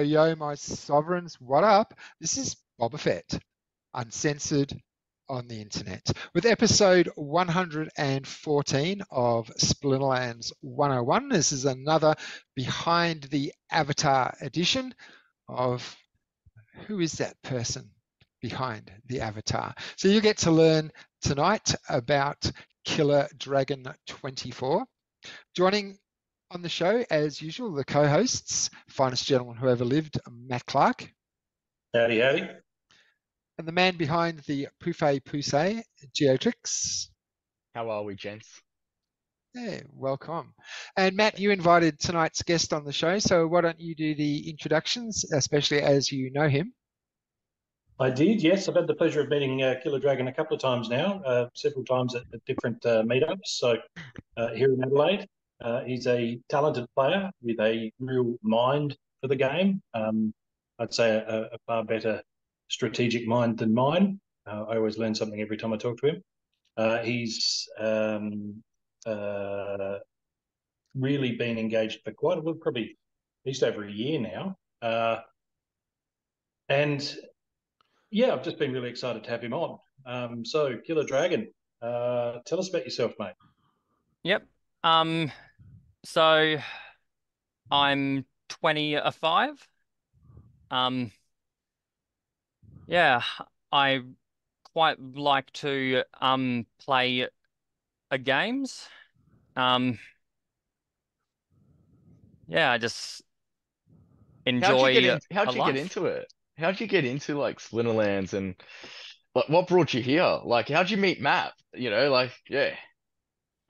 Yo, my sovereigns, what up? This is Bobaphet, uncensored on the internet, with episode 114 of Splinterlands 101. This is another behind the avatar edition of who is that person behind the avatar. So you get to learn tonight about Killer Dragon 24. Joining on the show, as usual, the co-hosts, finest gentleman who ever lived, Matt Clarke. Howdy, howdy. And the man behind the Pouffe Pousse, Giotrix. How are we, gents? Yeah, welcome. And Matt, you invited tonight's guest on the show, so why don't you do the introductions, especially as you know him? I did, yes. I've had the pleasure of meeting uh, Killer Dragon a couple of times now, uh, several times at, at different uh, meetups. So uh, here in Adelaide, uh, he's a talented player with a real mind for the game. Um, I'd say a, a, far better strategic mind than mine. Uh, I always learn something every time I talk to him. he's um, really been engaged for quite a while, probably at least over a year now. and yeah, I've just been really excited to have him on. Um, so, Killer Dragon, uh, tell us about yourself, mate. Yep. Um, so I'm 25. Um, yeah, I quite like to um play a games. Um, yeah, I just enjoy. How'd you get, in, how'd you get into it? how'd you get into like Splinterlands and like what brought you here? Like how'd you meet Matt? You know, like yeah.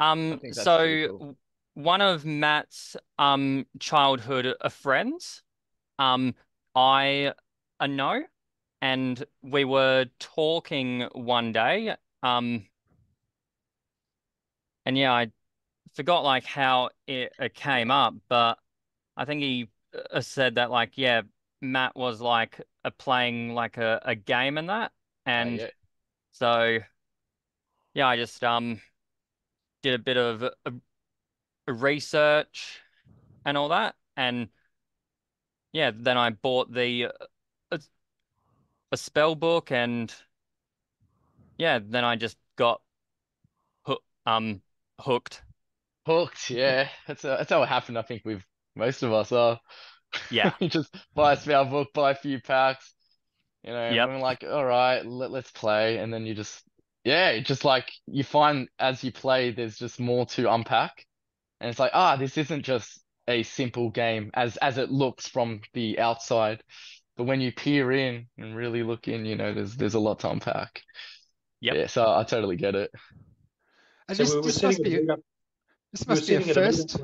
Um so cool. one of Matt's um childhood uh, friends, um I uh, know, and we were talking one day. Um and yeah, I forgot like how it, it came up, but I think he uh, said that like yeah, Matt was like a playing like a, a game in that. And yeah. so yeah, I just um did a bit of a, a research and all that. And yeah, then I bought the uh, a spell book and yeah, then I just got ho- um hooked. Hooked, yeah. That's a, that's how it happened. I think with most of us are. Yeah. you just buy a spell book, buy a few packs, you know, yep. we're like, all right, let, let's play. And then you just, yeah, just like you find as you play, there's just more to unpack. And it's like, ah, this isn't just a simple game as as it looks from the outside. But when you peer in and really look in, you know, there's there's a lot to unpack. Yep. Yeah, so I totally get it. And so this, this must be a, this must be a first.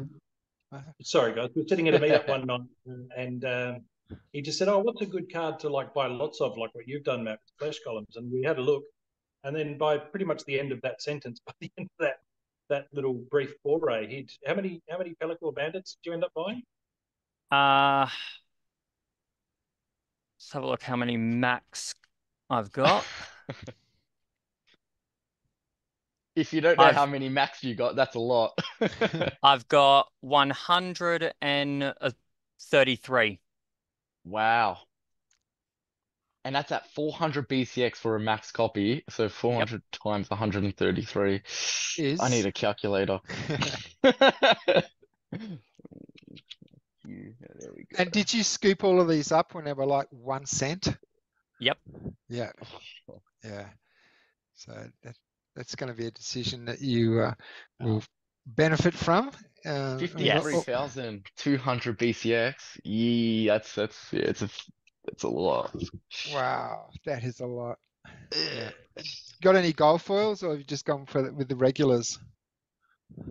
Sorry, guys. We are sitting at a meetup one night, and um, he just said, "Oh, what's a good card to like buy lots of, like what you've done, Matt, with flesh columns?" And we had a look, and then by pretty much the end of that sentence, by the end of that that little brief foray, he'd how many how many Pelacor bandits did you end up buying? Uh let's have a look how many max I've got. If you don't know I've, how many max you got, that's a lot. I've got 133. Wow. And that's at 400 BCX for a max copy. So 400 yep. times 133. Is... I need a calculator. and did you scoop all of these up when they were like one cent? Yep. Yeah. Yeah. So that, that's going to be a decision that you uh, will benefit from. Uh, 53,200 BCX. Yeah, that's that's yeah, it's a it's a lot. Wow, that is a lot. Yeah. Got any gold foils, or have you just gone for with the regulars?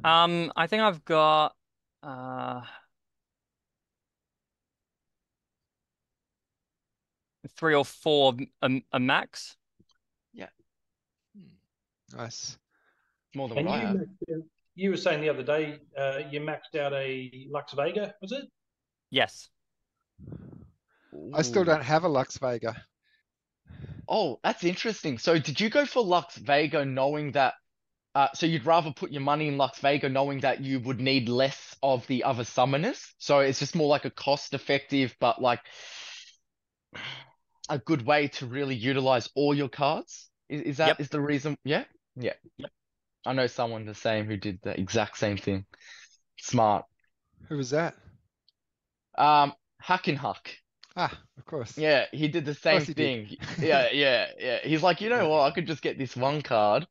Um, I think I've got uh three or four a, a max. Yeah. Nice. More than and what I have. You were saying the other day uh, you maxed out a Lux Vega, was it? Yes. I still don't have a Lux Vega. Oh, that's interesting. So did you go for Lux Vega knowing that Uh, so you'd rather put your money in Lux Vega knowing that you would need less of the other summoners. So it's just more like a cost effective, but like a good way to really utilize all your cards. Is, is that Yep. is the reason? Yeah, yeah. Yep. I know someone the same who did the exact same thing. Smart. Who was that? Um, Hack and Huck. Ah, of course. Yeah, he did the same course he did. thing. Yeah, yeah, yeah. He's like, you know what? I could just get this one card,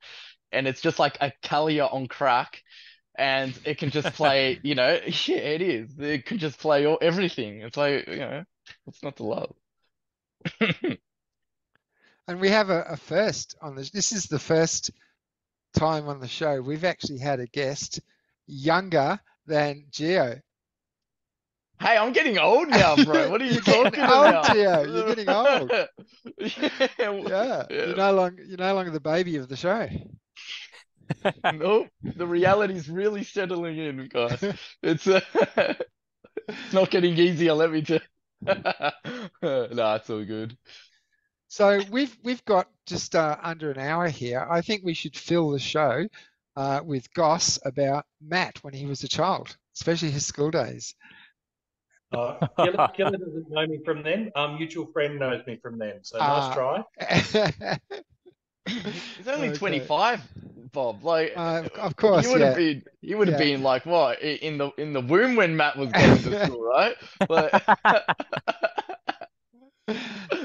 and it's just like a Kalia on crack, and it can just play. You know, yeah, it is. It can just play all, everything. It's like, you know, what's not to love? And we have a, a first on this. This is the first time on the show we've actually had a guest younger than Gio. Hey, I'm getting old now, bro. What are you talking about? Gio. You're getting old. yeah, Yeah, yeah. you're no longer you're no longer the baby of the show. Nope, the reality's really settling in, guys. It's uh, it's not getting easier, let me tell. Nah, it's all good. So we've we've got just uh, under an hour here. I think we should fill the show uh, with goss about Matt when he was a child, especially his school days. Uh, Killer, Killer doesn't know me from then. Um, mutual friend knows me from then. So nice Ah. try. He's only Okay. 25, Bob. Like, Uh, of course, you would yeah. have been, you would have Yeah. been like what in the in the womb when Matt was going to school, right? Like,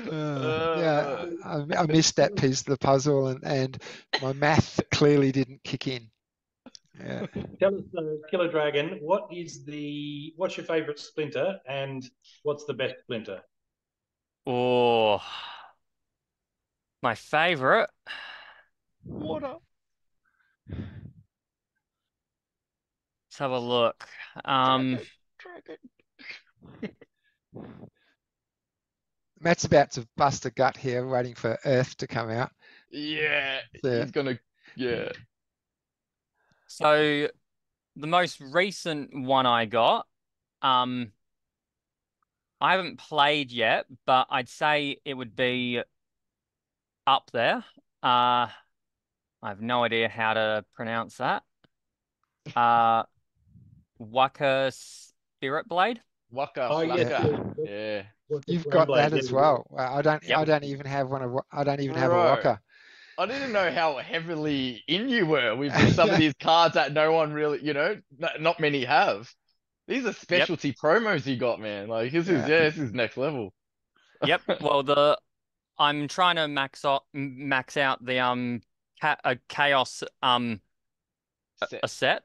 Uh, yeah, I, I missed that piece of the puzzle, and, and my math clearly didn't kick in. Yeah. Tell us, uh, Killer Dragon, what is the what's your favourite splinter and what's the best splinter? Oh, my favorite. water. Let's have a look. Um, Dragon. Matt's about to bust a gut here, waiting for Earth to come out. Yeah, Yeah. he's gonna. Yeah. So the most recent one I got, um, I haven't played yet, but I'd say it would be up there. Uh, I have no idea how to pronounce that. Uh, Waka Spirit Blade. Waka Oh, yes, flocka. yes. Yeah. You've got that as well. I don't. I don't even have one of. I don't even have a Bro. I didn't know how heavily in you were with some of these cards that no one really, you know, not many have. These are specialty promos you got, man. Like this is Yeah. yeah, this is next level. Yep. Well, the I'm trying to max out max out the um ca a chaos um Set. a set,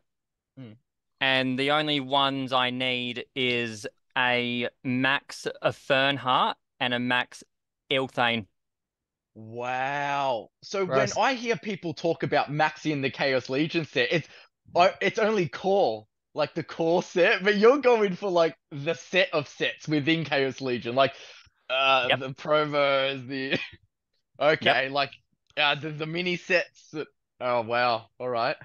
Mm. and the only ones I need is a max a Fernheart and a max Ilthane. Wow. So Gross. when I hear people talk about maxing the Chaos Legion set, it's it's only core, like the core set, but you're going for like the set of sets within Chaos Legion, like uh Yep. the promos, the okay, like uh the, the mini sets. that- Oh wow. All right.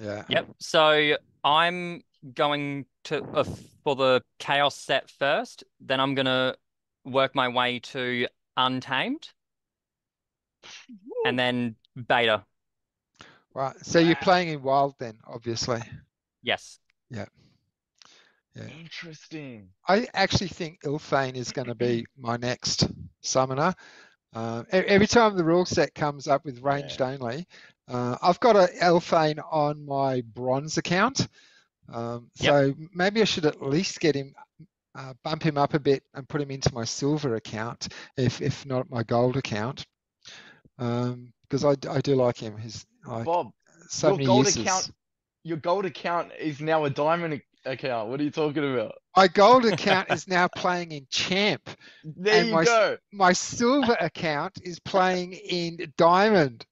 Yeah. Yep. So I'm going to uh, for the chaos set first, then I'm gonna work my way to Untamed, and then Beta. Right. So you're playing in wild then, obviously. Yes. Yeah. Interesting. I actually think Ilfane is going to be my next summoner. Uh, every time the rule set comes up with ranged only, uh, I've got an Elfane on my bronze account. Um, Yep. so maybe I should at least get him, uh, bump him up a bit and put him into my silver account, if if not my gold account, um, because I do like him. He's Bob, so your many gold uses. account your gold account is now a diamond account. What are you talking about? My gold account is now playing in champ. There And you my go. my silver account is playing in diamond.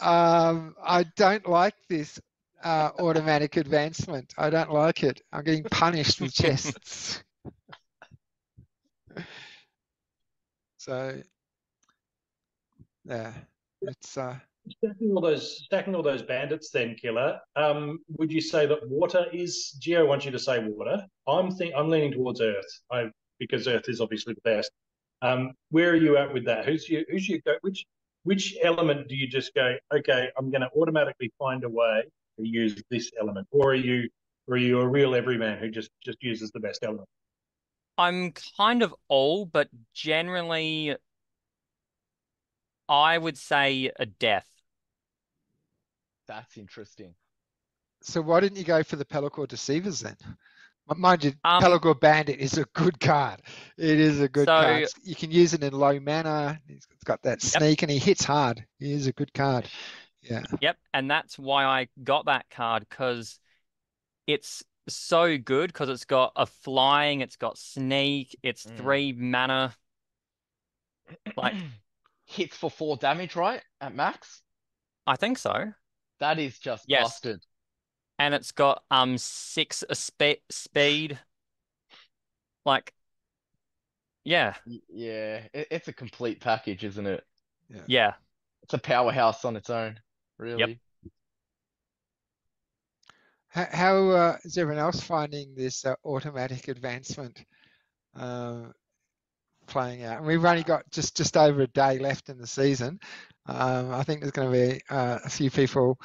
Um, I don't like this uh, automatic advancement. I don't like it. I'm getting punished with chests. so, yeah, it's uh, Stacking all those stacking all those bandits, then killer. Um, would you say that water is Gio wants you to say water? I'm think I'm leaning towards Earth. I because Earth is obviously the best. Um, where are you at with that? Who's your who's your go? Which which element do you just go, okay, I'm going to automatically find a way to use this element, or are you, or are you a real everyman who just just uses the best element? I'm kind of all, but generally, I would say a death. That's interesting. So why didn't you go for the Pelacor Deceivers then? M- Mind you, Um, Pelacor Bandit is a good card. It is a good So- card. You can use it in low mana. It's got that Yep. sneak and he hits hard. He is a good card. Yeah. Yep, and that's why I got that card because it's so good because it's got a flying, it's got sneak, it's Mm. three mana. Like- Hits for four damage, right? At max? I think so. That is just Yes. busted. And it's got um six spe speed. Like, yeah, Yeah, it, it's a complete package, isn't it? yeah. yeah. It's a powerhouse on its own, really. How, how uh, is everyone else finding this uh, automatic advancement uh, playing out? And we've only got just just over a day left in the season. Um, I think there's going to be uh, a few people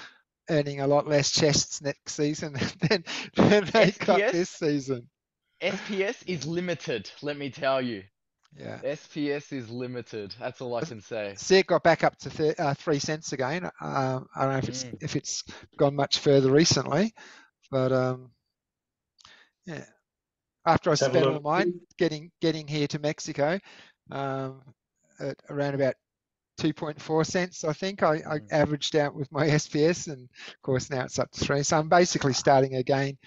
earning a lot less chests next season than, than they got this season. SPS is limited, let me tell you. Yeah. SPS is limited. That's all I can say. See, it got back up to th- uh, three cents again. Um, I don't know if it's Mm. if it's gone much further recently, but um, yeah. After I Let's have a spent all look. mine getting getting here to Mexico, um, at around about 2.4 cents, I think I, I Mm. averaged out with my SPS, and of course now it's up to three. So I'm basically starting again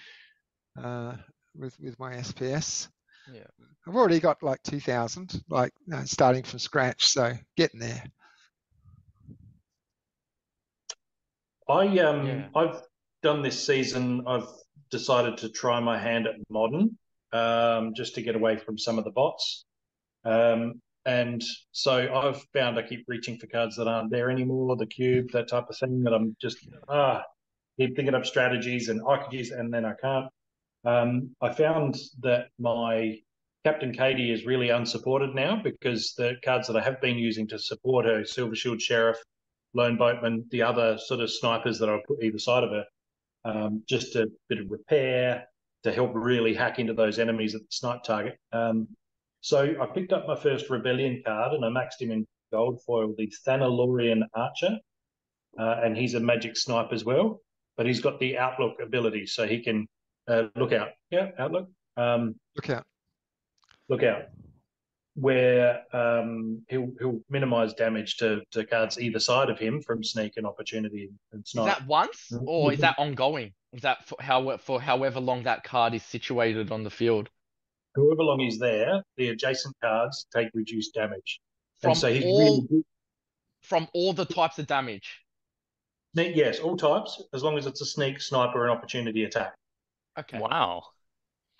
uh, with with my SPS. Yeah. I've already got like 2,000, like you know, starting from scratch, so getting there. I um Yeah. I've done this season. I've decided to try my hand at modern, um, just to get away from some of the bots. Um, and so I've found I keep reaching for cards that aren't there anymore, the cube, that type of thing. That I'm just ah keep thinking up strategies, and I could use, and then I can't. Um, I found that my Captain Katie is really unsupported now because the cards that I have been using to support her, Silver Shield Sheriff, Lone Boatman, the other sort of snipers that I'll put either side of her, um, just a bit of repair to help really hack into those enemies at the snipe target. Um, so I picked up my first Rebellion card and I maxed him in gold foil, the Thanalorian Archer, uh, and he's a magic snipe as well, but he's got the Outlook ability, so he can uh, look out. Yeah, Outlook. Um, Look out. look out, where um, he'll he'll minimise damage to, to cards either side of him from sneak and opportunity and Is that once or is that ongoing? Is that for how for however long that card is situated on the field? However long he's there, the adjacent cards take reduced damage, From and so he's all really from all the types of damage. Sneak, yes, all types, as long as it's a sneak, sniper, and opportunity attack. Okay. Wow.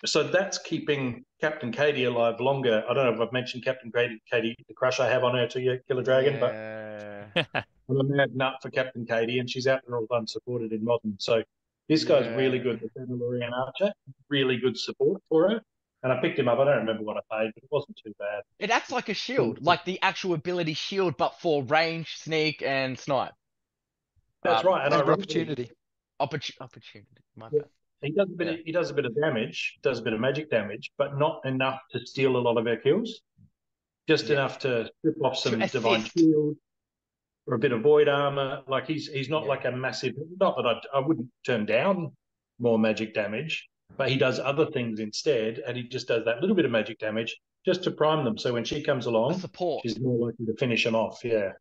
So that's keeping Captain Katie alive longer. I don't know if I've mentioned Captain Katie, Katie the crush I have on her to you, Killer Dragon, but I'm a mad nut for Captain Katie, and she's out there all unsupported in modern. So this guy's really Yeah. good, the Mandalorian Archer, really good support for her. And I picked him up. I don't remember what I paid, but it wasn't too bad. It acts like a shield, like the actual ability shield, but for range, sneak, and snipe. That's Um, right. And, And I reckon opportunity. Opportu- opportunity. My Yeah. bad. He does a bit. Of, he does a bit of damage. Does a bit of magic damage, but not enough to steal a lot of our kills. Just Yeah. enough to strip off some To divine shield or a bit of void armor. Like he's he's not Yeah. like a massive. Not that I I wouldn't turn down more magic damage, but he does other things instead, and he just does that little bit of magic damage just to prime them. So when she comes A along, support. she's more likely to finish them off. Yeah.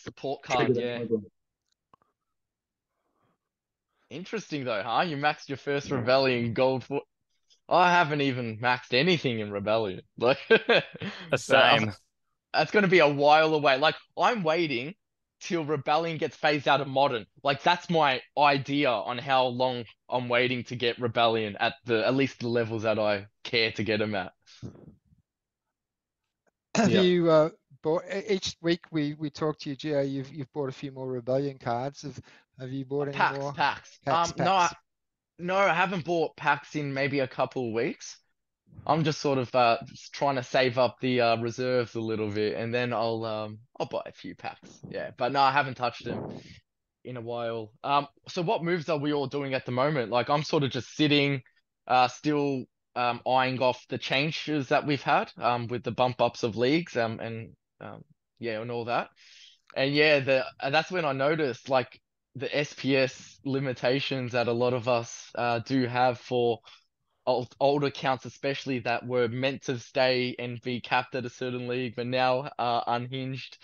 Support card, yeah. program. Interesting though, huh? You maxed your first Rebellion gold for. I haven't even maxed anything in Rebellion. Like, The so same. That's gonna be a while away. Like, I'm waiting till Rebellion gets phased out of Modern. Like, that's my idea on how long I'm waiting to get Rebellion at the at least the levels that I care to get them at. Have Yeah. you uh, bought each week we we talk to you, Gio? You've you've bought a few more rebellion cards. Have have you bought any Packs, more? packs. Packs, Um, no, I, no, I haven't bought packs in maybe a couple of weeks. I'm just sort of uh just trying to save up the uh reserves a little bit, and then I'll um I'll buy a few packs. Yeah, but no, I haven't touched them in a while. Um, so what moves are we all doing at the moment? Like I'm sort of just sitting, uh, still um eyeing off the changes that we've had um with the bump ups of leagues um and um yeah and all that. And yeah, the that's when I noticed like the SPS limitations that a lot of us uh, do have for old, old accounts, especially that were meant to stay and be capped at a certain league, but now are unhinged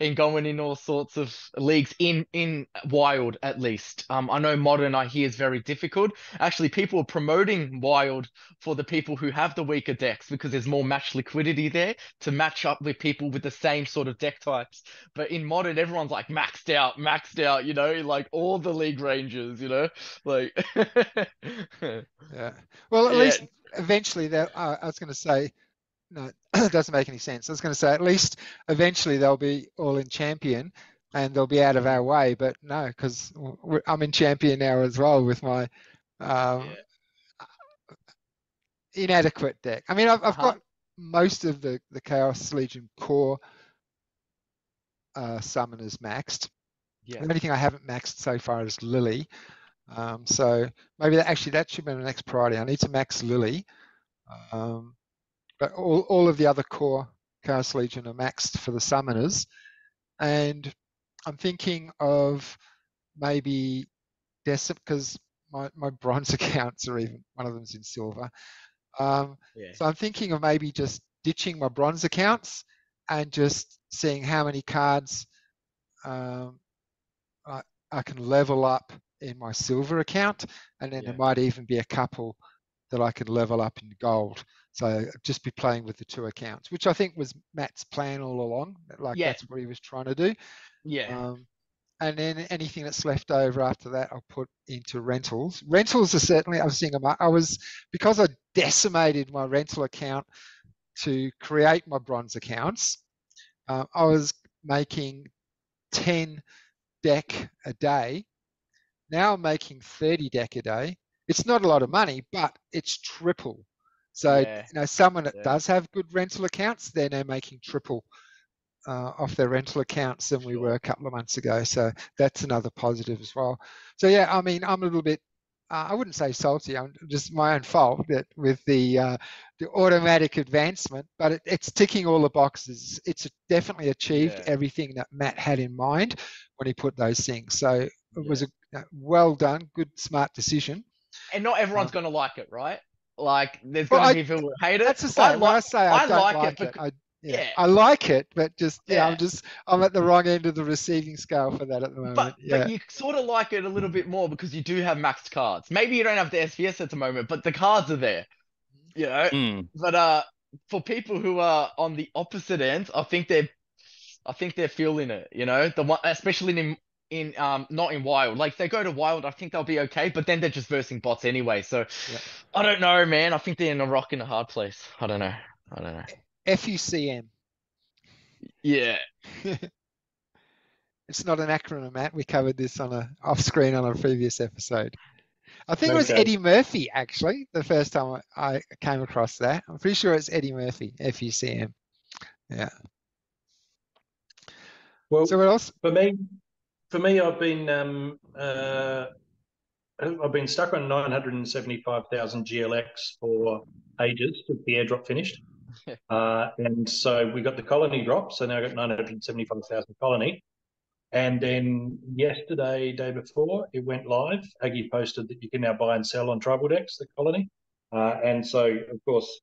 and going in all sorts of leagues in in wild at least. Um, I know modern I hear is very difficult. Actually, people are promoting wild for the people who have the weaker decks because there's more match liquidity there to match up with people with the same sort of deck types. But in modern, everyone's like maxed out, maxed out. You know, like all the league ranges. You know, like yeah. Well, at yeah. least eventually that uh, I was going to say no it doesn't make any sense I was going to say at least eventually they'll be all in champion and they'll be out of our way but no because I'm in champion now as well with my um, yeah. inadequate deck I mean I've, I've uh-huh. got most of the the Chaos Legion core uh, summoners maxed yeah. the only thing I haven't maxed so far is Lily um, so maybe that actually that should be the next priority. I need to max Lily, um, but all, all of the other core Chaos Legion are maxed for the summoners, and I'm thinking of maybe Decim because my, my bronze accounts are even one of them's in silver. Um, yeah. So I'm thinking of maybe just ditching my bronze accounts and just seeing how many cards um, I, I can level up in my silver account, and then yeah. there might even be a couple that I can level up in gold. So just be playing with the two accounts, which I think was Matt's plan all along. Like yeah. that's what he was trying to do. Yeah. Um, and then anything that's left over after that, I'll put into rentals. Rentals are certainly. I was seeing I was because I decimated my rental account to create my bronze accounts. Uh, I was making ten DEC a day now making 30 DEC a day. It's not a lot of money, but it's triple. So, yeah. you know, someone that yeah. does have good rental accounts, they're now making triple uh, off their rental accounts than we were a couple of months ago. So that's another positive as well. So yeah, I mean, I'm a little bit. Uh, I wouldn't say salty. I'm just my own fault that with the uh, the automatic advancement, but it, it's ticking all the boxes. It's definitely achieved yeah. everything that Matt had in mind when he put those things. So it was a well done, good, smart decision. And not everyone's um, going to like it, right? Like, there's going to be people who hate it. That's the same. I, like, I say I, I don't like, like it, it I, yeah, yeah, I like it, but just yeah, yeah, I'm just I'm at the wrong end of the receiving scale for that at the moment. But, yeah. but you sort of like it a little bit more because you do have maxed cards. Maybe you don't have the SPS at the moment, but the cards are there. You know, mm. but uh, for people who are on the opposite end, I think they're, I think they're feeling it. You know, the one especially in in um not in wild. Like they go to wild, I think they'll be okay, but then they're just versing bots anyway. So yeah. I don't know, man. I think they're in a rock in a hard place. I don't know. I don't know. FUCM. Yeah. it's not an acronym, Matt. We covered this on a off screen on a previous episode. I think okay. it was Eddie Murphy actually the first time I came across that. I'm pretty sure it's Eddie Murphy, FUCM. Yeah. Well, so what else? For me, for me, I've been um, uh, I've been stuck on 975,000 GLX for ages since the airdrop finished. uh, and so we got the colony drop. So now I got 975,000 colony. And then yesterday, day before, it went live. Aggie posted that you can now buy and sell on Tribaldex, the colony. Uh, and so, of course,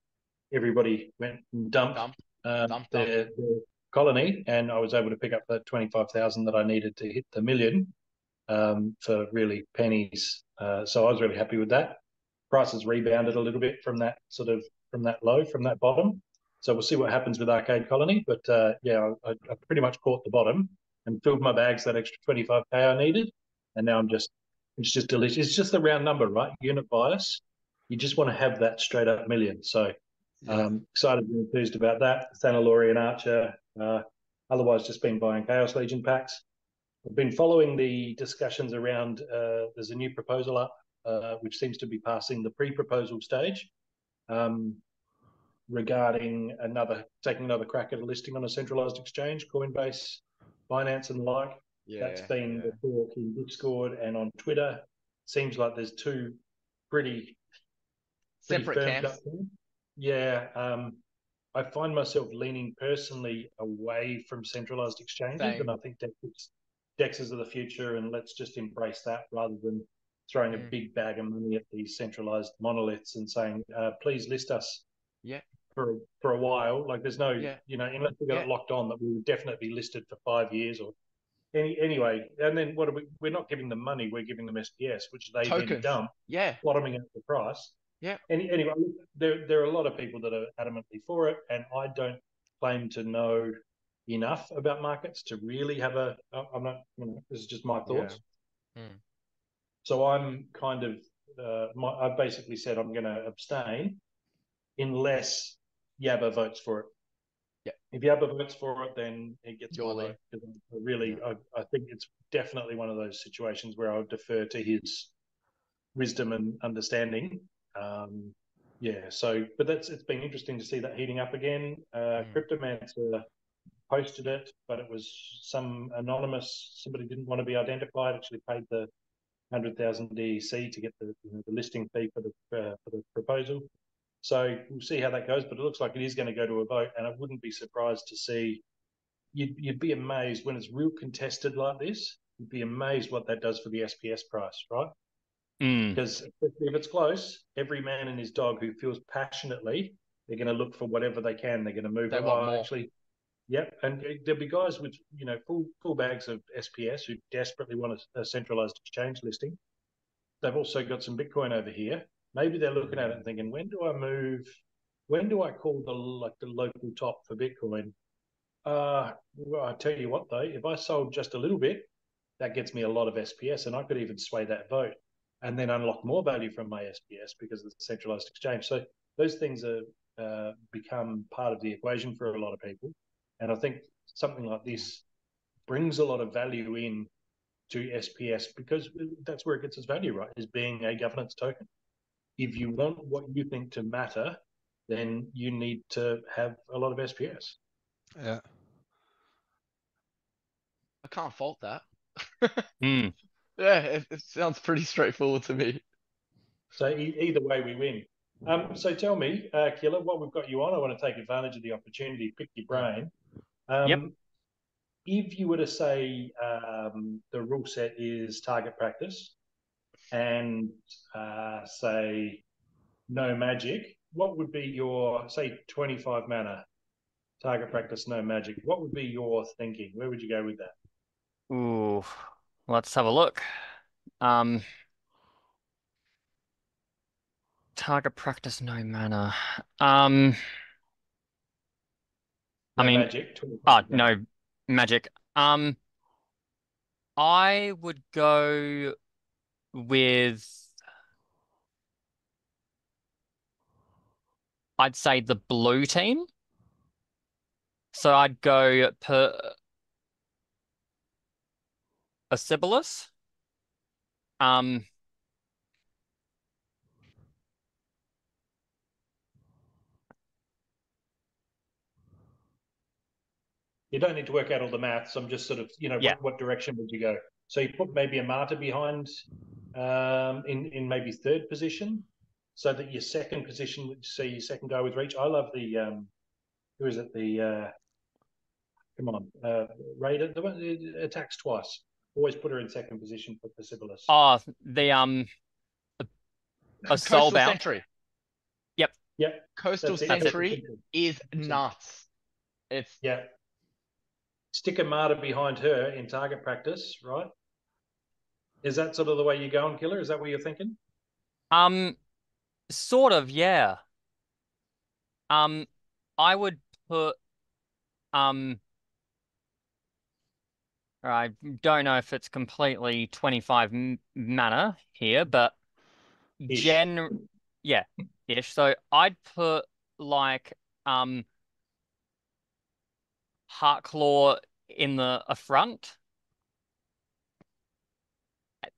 everybody went and dumped, dump, um, dump, their, their, colony, and I was able to pick up that twenty five thousand that I needed to hit the million um, for really pennies. Uh, so I was really happy with that. Prices rebounded a little bit from that sort of from that low from that bottom. So we'll see what happens with Arcade Colony. But uh, yeah, I, I, pretty much caught the bottom and filled my bags that extra 25k I needed. And now I'm just, it's just delicious. It's just the round number, right? Unit bias. You just want to have that straight up million. So um, excited and enthused about that. Thanalorian Archer, uh, otherwise, just been buying Chaos Legion packs. I've been following the discussions around. Uh, there's a new proposal up, uh, which seems to be passing the pre-proposal stage. Um, regarding another taking another crack at a listing on a centralized exchange, Coinbase, Binance, and the like. Yeah, That's been yeah. the talk in Discord and on Twitter. Seems like there's two pretty, pretty Separate camps. Yeah, um, I find myself leaning personally away from centralized exchanges, Same. and I think DEXs, DEXs are the future, and let's just embrace that rather than throwing a Mm. big bag of money at these centralized monoliths and saying, uh, "Please list us." Yeah. For for a while, like there's no, Yeah. you know, unless we got Yeah. it locked on that we would definitely be listed for five years or any anyway. And then what are we? We're not giving them money. We're giving them SPS, which they then dump Yeah. bottoming out the price. Yeah. Any, anyway, there there are a lot of people that are adamantly for it, and I don't claim to know enough about markets to really have a. I'm not. You know, this is just my thoughts. Hmm. So I'm kind of. Uh, my, I've basically said I'm going to abstain, unless Yabba votes for it. Yeah. If Yabba votes for it, then it gets my lead. vote. 'cause I really, I, I think it's definitely one of those situations where I would defer to his wisdom and understanding. Um, yeah. So, but that's it's been interesting to see that heating up again. Uh, Mm. Cryptomancer posted it, but it was some anonymous. Somebody didn't want to be identified. Actually, paid the hundred thousand DEC to get the you know, the listing fee for the uh, for the proposal. So we'll see how that goes. But it looks like it is going to go to a vote, and I wouldn't be surprised to see. You'd you'd be amazed when it's real contested like this. You'd be amazed what that does for the SPS price, right? Mm. Because if it's close, every man and his dog who feels passionately, they're going to look for whatever they can. They're going to move. They want oh, actually, yep. And there'll be guys with you know full full bags of SPS who desperately want a, a centralized exchange listing. They've also got some Bitcoin over here. Maybe they're looking at it and thinking, when do I move? When do I call the like the local top for Bitcoin? Uh, well, I tell you what though, if I sold just a little bit, that gets me a lot of SPS, and I could even sway that vote and then unlock more value from my SPS because of the centralized exchange. So those things are uh, become part of the equation for a lot of people, and I think something like this brings a lot of value in to SPS because that's where it gets its value, right? Is being a governance token. If you want what you think to matter, then you need to have a lot of SPS. Yeah. I can't fault that. Mm. Yeah, it, it sounds pretty straightforward to me. So e- either way, we win. Um, so tell me, uh, Killer, what we've got you on. I want to take advantage of the opportunity, pick your brain. Um, Yep. If you were to say um, the rule set is target practice, and uh, say no magic, what would be your say twenty five mana target practice, no magic? What would be your thinking? Where would you go with that? Ooh, let's have a look. Um, target practice, no mana. Um, No I mean- magic. 25 oh, mana. no magic. Um, I would go with, I'd say the blue team. So I'd go per a. Um, You don't need to work out all the maths. I'm just sort of, you know, Yeah. what, what direction would you go? So you put maybe a martyr behind um, in, in maybe third position so that your second position would see your second guy with reach. I love the, um, who is it? The, uh, come on, uh, Raider, the one attacks twice. Always put her in second position for Persepolis. oh, the um, a Coastal soulbound. Yep. Yep. Coastal that's it. Is nuts. It's Yeah. Stick a martyr behind her in target practice, right? Is that sort of the way you go going, Killer? Is that what you're thinking? Um, sort of, yeah. Um, I would put um I don't know if it's completely 25 m mana here, but Ish. gen yeah, ish. So I'd put like um Heartclaw in the a front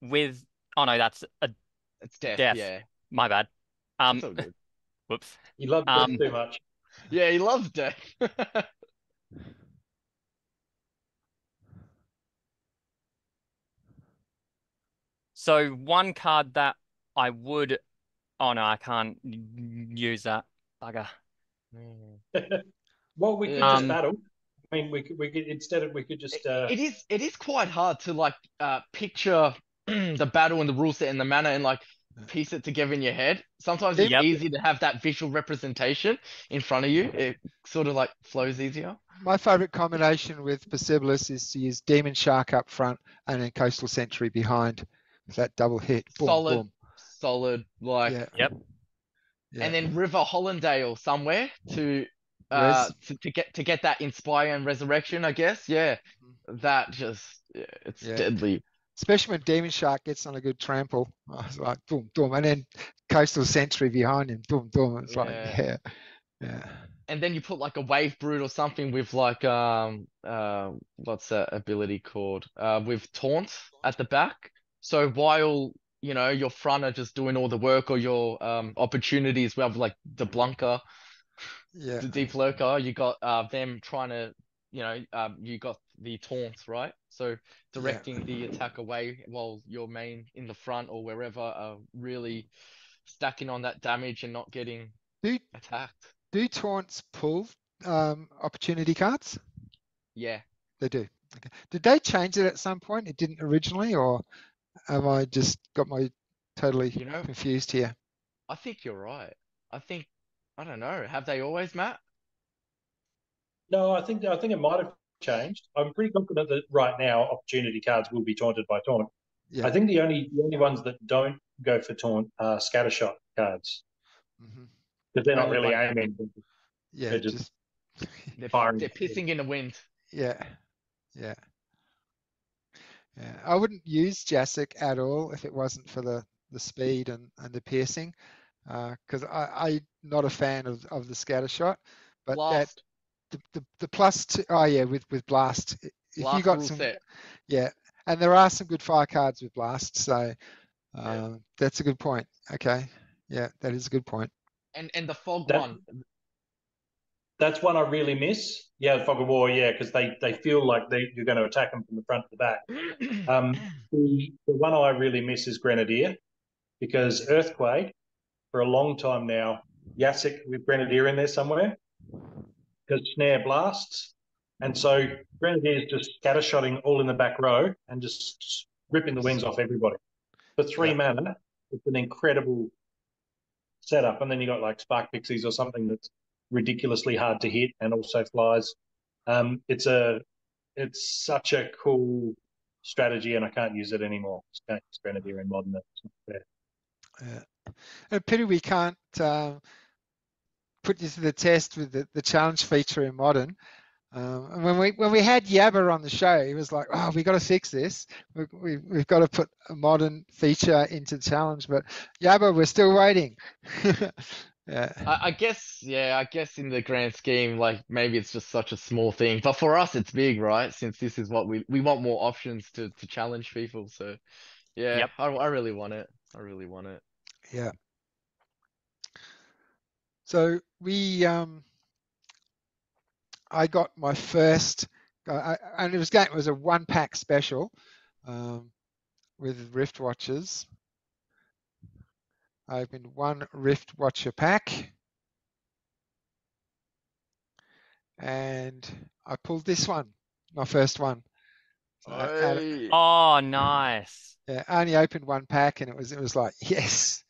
with oh no, that's a it's death. Death. Yeah, my bad. Um it's all good. whoops. You love Um, too much. Yeah, he loves death. So one card that I would, oh no, I can't use that bugger. well, we could Um, just battle. I mean, we could we could instead of we could just uh, it is it is quite hard to like uh picture the battle and the rule set and the manner and like piece it together in your head. Sometimes it's Yep. easy to have that visual representation in front of you. It sort of like flows easier. My favourite combination with Persepolis is to use Demon Shark up front and then Coastal Sentry behind with that double hit. Boom, Solid, boom. solid, like Yeah. Yep. yeah. and then River Hellondale somewhere to uh Res- to, to get to get that inspire and resurrection, I guess. Yeah. That just yeah, it's Yeah. deadly. especially when Demon Shark gets on a good trample. I was like, boom, boom, and then Coastal Sentry behind him, boom, boom. It's like, Yeah. yeah, yeah, And then you put like a wave brood or something with like um uh what's that ability called? Uh with taunt at the back. So while you know your front are just doing all the work or your um opportunities we have like the blunker, yeah, the deep lurker, you got uh them trying to you know um you got the taunts right? So directing the attack away while your main in the front or wherever are really stacking on that damage and not getting Do attacked. do taunts pull um, opportunity cards? Yeah. They do. Okay. Did they change it at some point? It didn't originally, or have I just got my totally You know, confused here? I think you're right. I think I don't know. Have they always, Matt? no, I think I think it might have changed. I'm pretty confident that right now opportunity cards will be taunted by taunt. Yeah. I think the only the only ones that don't go for taunt are scattershot cards hmm because they're not Only really like- aiming. Yeah. They're just- just They're, Firing. they're pissing in the wind. Yeah, yeah, yeah. I wouldn't use Jasic at all if it wasn't for the the speed and and the piercing, because I I'm not a fan of of the scatter shot. But that the, the the plus two, oh yeah, with with blast, if Blast you got some set. yeah, and there are some good fire cards with blast, so Yeah. um, that's a good point. Okay, yeah, that is a good point. And and the fog That- one. That's one I really miss. Yeah, Fog of War. Yeah, because they, they feel like they, you're going to attack them from the front to the back. Um, the the one I really miss is Grenadier, because Earthquake for a long time now, Yasik with Grenadier in there somewhere, because snare blasts, and so Grenadier is just scattershotting all in the back row and just ripping the wings off everybody. For three Yeah. mana, it's an incredible setup, and then you got like Spark Pixies or something that's ridiculously hard to hit and also flies. Um, it's a it's such a cool strategy, and I can't use it anymore. It's can't use Grenadier in modern. It's. Yeah. And pity we can't um, put you to the test with the, the challenge feature in modern. Um, and when we when we had Yabba on the show, he was like, "Oh, we got to fix this. We, we, we've got to put a modern feature into the challenge." But Yabba, we're still waiting. yeah, I, I guess, yeah, I guess in the grand scheme, like maybe it's just such a small thing, but for us, it's big, right? Since this is what we we want more options to to challenge people. So, yeah, Yep. I I really want it. I really want it. yeah. So we, um, I got my first, I, I- and it was going, it was a one pack special um, with Rift Watchers. I opened one Rift Watcher pack. And I pulled this one, my first one. So out of- Oi. Oh, nice. yeah, I only opened one pack and it was it was like, yes.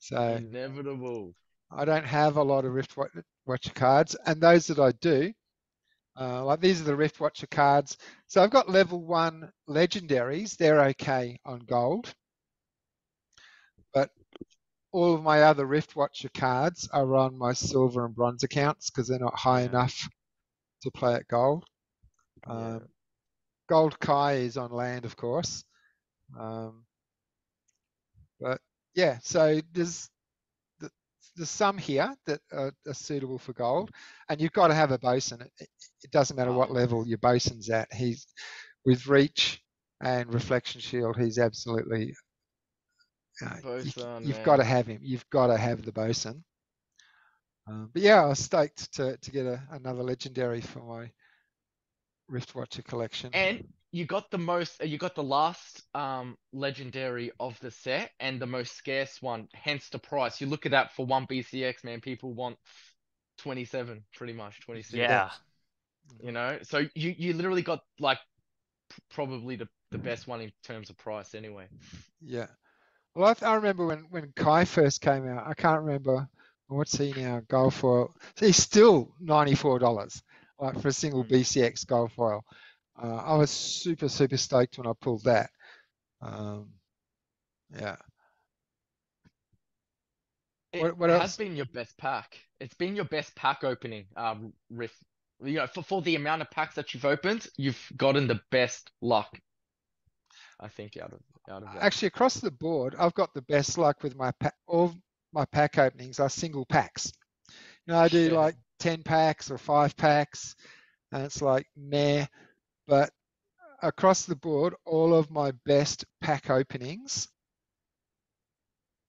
So Inevitable. I don't have a lot of Rift Watcher cards, and those that I do, uh, like these are the Rift Watcher cards. So I've got level one legendaries; they're okay on gold, but all of my other Rift Watcher cards are on my silver and bronze accounts because they're not high Yeah. enough to play at gold. Yeah. Um, Gold Kai is on land, of course. Um, but yeah, so there's there's some here that are, are suitable for gold, and you've got to have a bosun. It, it doesn't matter what level your bosun's at. He's with reach and reflection shield. He's absolutely. Uh, you, Bosun, you've got to have him. You've got to have the bosun. Um, but yeah, I was stoked to to get a, another legendary for my Rift Watcher collection. And you got the most, uh, you got the last um legendary of the set and the most scarce one, hence the price. You look at that for one BCX, man, people want 27, pretty much 26. Yeah. You know, so you you literally got like p- probably the the best one in terms of price anyway. Yeah. Well, I, th- I remember when, when Kai first came out. I can't remember what's he now. Gold foil. He's still ninety four dollars, like for a single Mm. BCX gold foil. Uh, I was super super stoked when I pulled that. Um, yeah. It What- what has been your best pack. It's been your best pack opening, um, Riff. You know, for, for the amount of packs that you've opened, you've gotten the best luck. I think out of out of that. Actually, across the board, I've got the best luck with my pack. All my pack openings are single packs. You know, I do Yeah. like ten packs or five packs, and it's like meh. But across the board, all of my best pack openings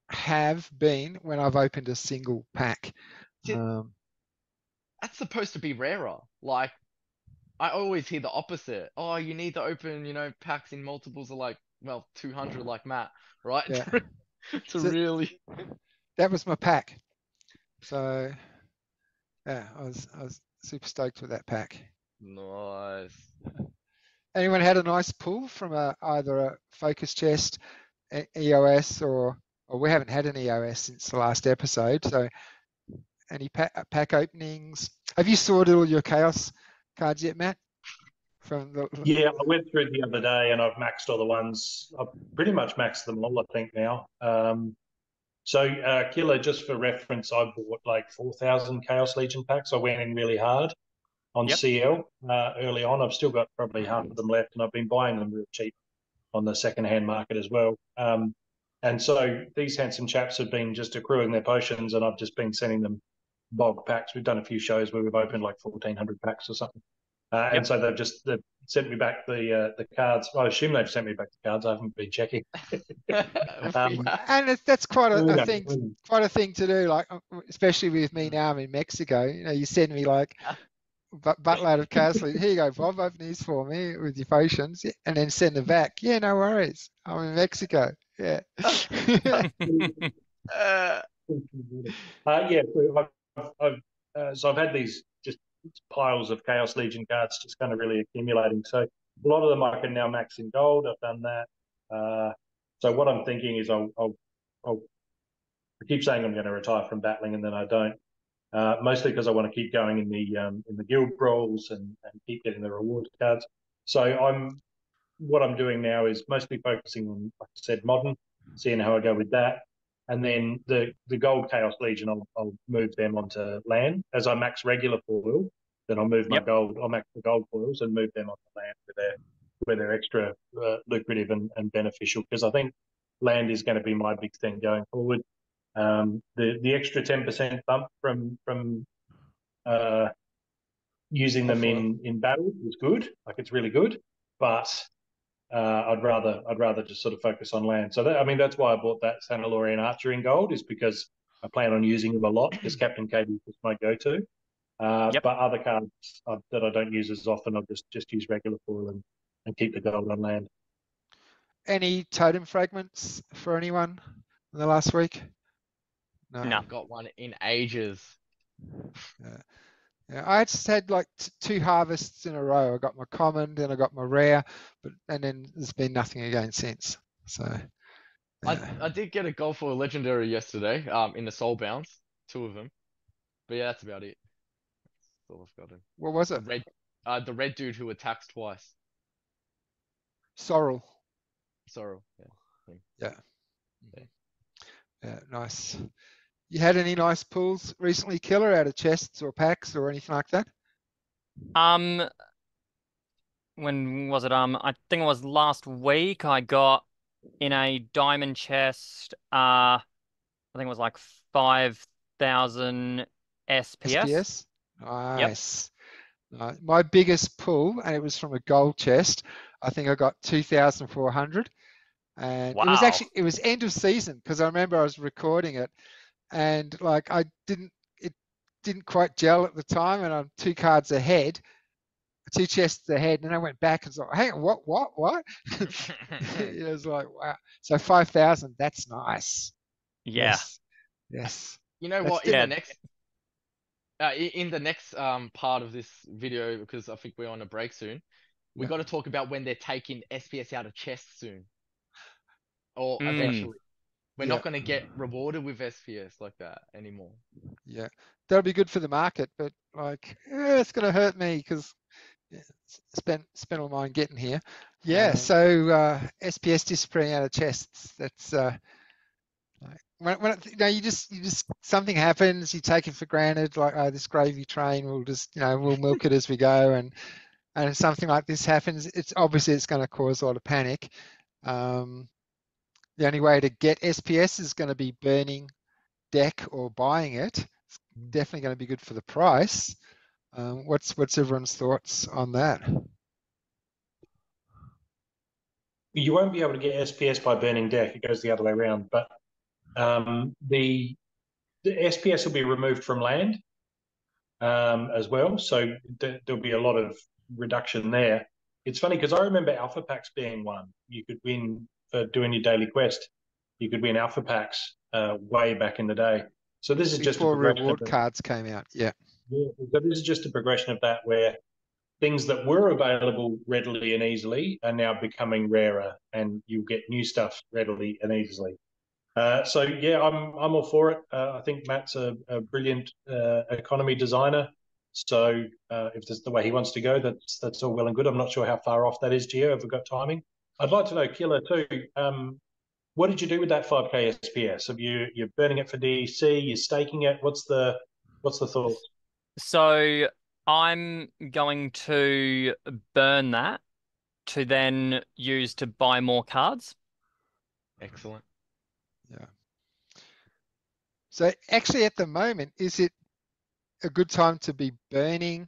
have been when I've opened a single pack. Um, That's supposed to be rarer. Like, I always hear the opposite. Oh, you need to open, you know, packs in multiples of like, well, 200 mm-hmm. like Matt, right? Yeah. to So- really. that was my pack. So, yeah, I was I was super stoked with that pack. Nice. Anyone had a nice pull from a, either a focus chest, e- EOS, or or we haven't had an EOS since the last episode. So, any pack, uh, pack openings? Have you sorted all your chaos cards yet, Matt? From the Yeah, I went through the other day and I've maxed all the ones. I've pretty much maxed them all, I think now. Um, so, uh, Killer, just for reference, I bought like 4,000 Chaos Legion packs. I went in really hard on Yep. CL uh, early on. I've still got probably half of them left and I've been buying them real cheap on the second-hand market as well. Um, and so these handsome chaps have been just accruing their potions and I've just been sending them bulk packs. We've done a few shows where we've opened like 1,400 packs or something. Uh, Yep. And so they've just they've sent me back the uh, the cards. I assume they've sent me back the cards. I haven't been checking. Um, and it's, that's quite a, a Yeah. thing quite a thing to do like especially with me now I'm in Mexico you know you send me like but buttload of chaos Legion. here you go Bob open these for me with your potions and then send them back yeah no worries I'm in Mexico yeah Uh, Uh, yeah, so I've, I've, uh, so I've had these just piles of Chaos Legion cards just kind of really accumulating. So a lot of them I can now max in gold. I've done that. Uh, so what I'm thinking is I'll, I'll, I'll I keep saying I'm going to retire from battling and then I don't. Uh, mostly because I want to keep going in the um, in the guild brawls and, and keep getting the reward cards. So I'm what I'm doing now is mostly focusing on, like I said, modern, seeing how I go with that. And then the, the gold chaos legion, I'll, I'll move them onto land as I max regular foil. Then I'll move my Yep. gold. I'll max the gold foils and move them onto land where they're where they're extra uh, lucrative and, and beneficial. Because I think land is going to be my big thing going forward. Um, the the extra ten percent bump from from uh, using them in in battle is good. Like it's really good, but uh, I'd rather I'd rather just sort of focus on land. So that, I mean that's why I bought that Sanalorian Archer in gold is because I plan on using them a lot because Captain KB is my go-to. Uh, Yep. But other cards uh, that I don't use as often, I'll just just use regular foil and, and keep the gold on land. any totem fragments for anyone in the last week no, No. I've got one in ages. Yeah, I just had like t- two harvests in a row. I got my common, then I got my rare, but and then there's been nothing again since. So, I, yeah. I did get a gold for a legendary yesterday, um, in the soul bounce, two of them. But yeah, that's about it. That's all I've gotten. what was The it? red, uh, the red dude who attacks twice. Sorrel. Sorrow. Yeah. Yeah, nice. You had any nice pulls recently, Killer, out of chests or packs or anything like that? Um, when was it? Um, I think it was last week. I got in a diamond chest. Uh, I think it was like five thousand SPS. SPS? Nice. Nice. My biggest pull, and it was from a gold chest. I think I got 2,400. And it was actually, it was end of season because I remember I was recording it and like I didn't, it didn't quite gel at the time, and I'm two cards ahead, two chests ahead, and I went back and thought, hang on, what, what, what? it was like, wow. So five thousand, that's nice. Yeah. Yes. Yes. You know That's what? In Yeah. the next, uh, in the next um part of this video, because I think we're on a break soon, we Yeah. got to talk about when they're taking SPS out of chests soon, or Mm. eventually. We're Yeah. not going to get rewarded with SPS like that anymore. Yeah, that'll be good for the market, but like, eh, it's going to hurt me because spent spent all mine getting here. Yeah, Um, so uh, SPS disappearing out of chests. That's uh, like, when, when it- you know you just you just something happens, you take it for granted. Like, oh, this gravy train, we'll just you know we'll milk it as we go, and and if something like this happens, it's obviously it's going to cause a lot of panic. Um, the only way to get SPS is going to be burning DEC or buying it. It's definitely going to be good for the price. Um, what's what's everyone's thoughts on that? You won't be able to get SPS by burning DEC. It goes the other way around. But um, the, the SPS will be removed from land um, as well. So th- there'll be a lot of reduction there. It's funny because I remember alpha packs being one. You could win for doing your daily quest. You could win alpha packs uh, way back in the day. So this is just a Before reward cards came out. Yeah, yeah, so this is just a progression of that where things that were available readily and easily are now becoming rarer and you get new stuff readily and easily. Uh, so yeah, I'm I'm all for it. Uh, I think Matt's a, a brilliant uh, economy designer. So uh, if that's the way he wants to go, that's that's all well and good. I'm not sure how far off that is, Gio. Have we got timing? I'd like to know, Killer too. Um, what did you do with that 5k SPS? Have you you're burning it for DEC? You're staking it? What's the what's the thought? So I'm going to burn that to then use to buy more cards. Excellent. Yeah. So actually, at the moment, is it a good time to be burning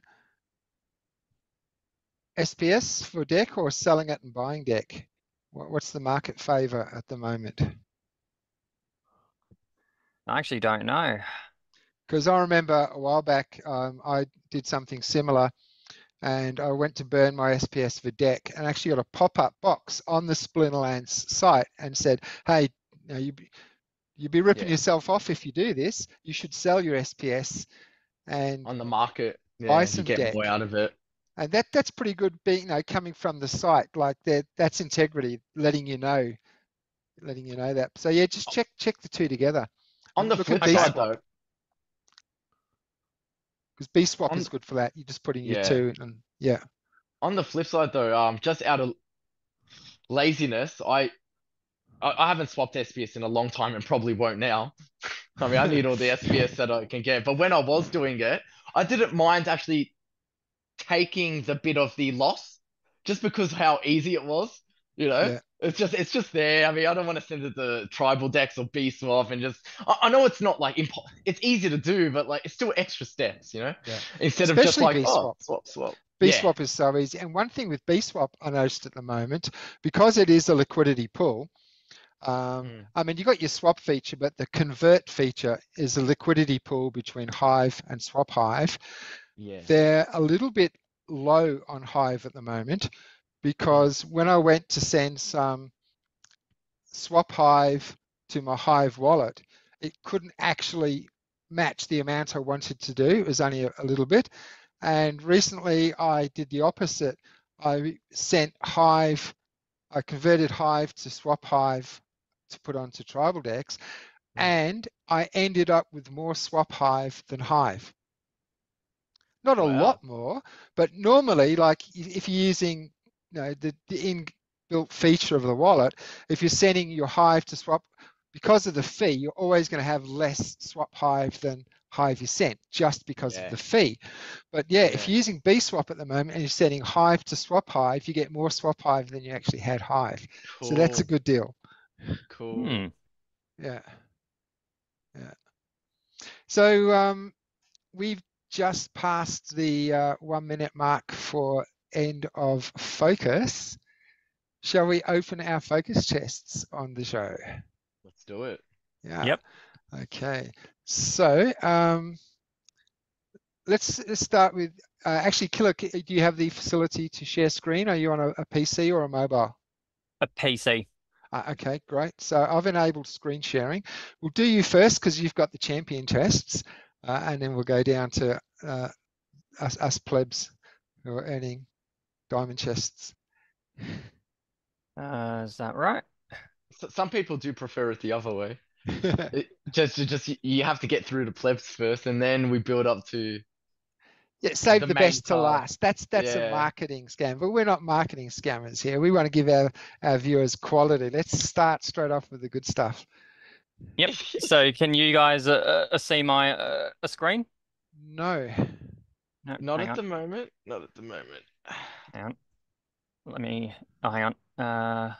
SPS for DEC or selling it and buying DEC? What- What's the market favor at the moment? I actually don't know. Because I remember a while back, um, I did something similar and I went to burn my SPS for DEC and actually got a pop-up box on the Splinterlands site and said, hey, you know, you be, you'd be ripping Yeah. yourself off if you do this. You should sell your SPS and On the market, Buy yeah, you some get DEC. more out of it. And that that's pretty good being you know coming from the site like that that's integrity letting you know letting you know that so yeah just check check the two together On the Look flip side, though, because BeeSwap On- is good for that you just put in your Yeah. two and yeah on the flip side though, um, just out of laziness, I, I I haven't swapped SPS in a long time and probably won't now. I mean, I need all the SPS that I can get. But when I was doing it, I didn't mind actually taking the bit of the loss, just because how easy it was. You know, Yeah. it's just it's just there. I mean, I don't want to send it to Tribaldex or BeeSwap and just. I, I know it's not like impo- it's easy to do, but like it's still extra steps. You know, Yeah. instead of just like oh, BeeSwap. swap swap. b Yeah. swap is so easy and one thing with BeeSwap i noticed at the moment because it is a liquidity pool um, Mm. I mean, you got your swap feature, but the convert feature is a liquidity pool between Hive and Swap Hive. Yeah. They're a little bit low on Hive at the moment because when I went to send some Swap Hive to my Hive wallet, it couldn't actually match the amount I wanted to do. It was only a, a little bit. And recently I did the opposite. I sent Hive, I converted Hive to Swap Hive to put onto Tribaldex, Mm. and I ended up with more Swap Hive than Hive. Not a Wow. lot more, but normally, like if if you're using you know, the, the inbuilt feature of the wallet, if you're sending your Hive to swap, because of the fee, you're always going to have less Swap Hive than Hive you sent, just because Yeah. of the fee. But yeah, if you're using BeeSwap at the moment and you're sending Hive to Swap Hive, you get more Swap Hive than you actually had Hive. So that's a good deal. Cool. Hmm. Yeah. Yeah. So um, we've just past the uh, one minute mark for end of focus. Shall we open our focus chests on the show? Let's do it. Yeah. Yep. Okay. So um, let's, let's start with, uh, actually, Killer, do you have the facility to share screen? Are you on a, a PC or a mobile? A PC. Uh, okay, great. So I've enabled screen sharing. We'll do you first because you've got the champion tests, uh, and then we'll go down to uh, us, us plebs who are earning diamond chests. Uh, is that right? S- Some people do prefer it the other way. It, just, you- just you have to get through the plebs first, and then we build up to. Yeah, save the the, main best to last. That's that's a marketing scam, but we're not marketing scammers here. We want to give our, our viewers quality. Let's start straight off with the good stuff. Yep. So can you guys uh, uh, see my uh, a screen? No. No, Not hang at on. the moment. Not at the moment. Hang on. Let me. Oh, hang on. Uh,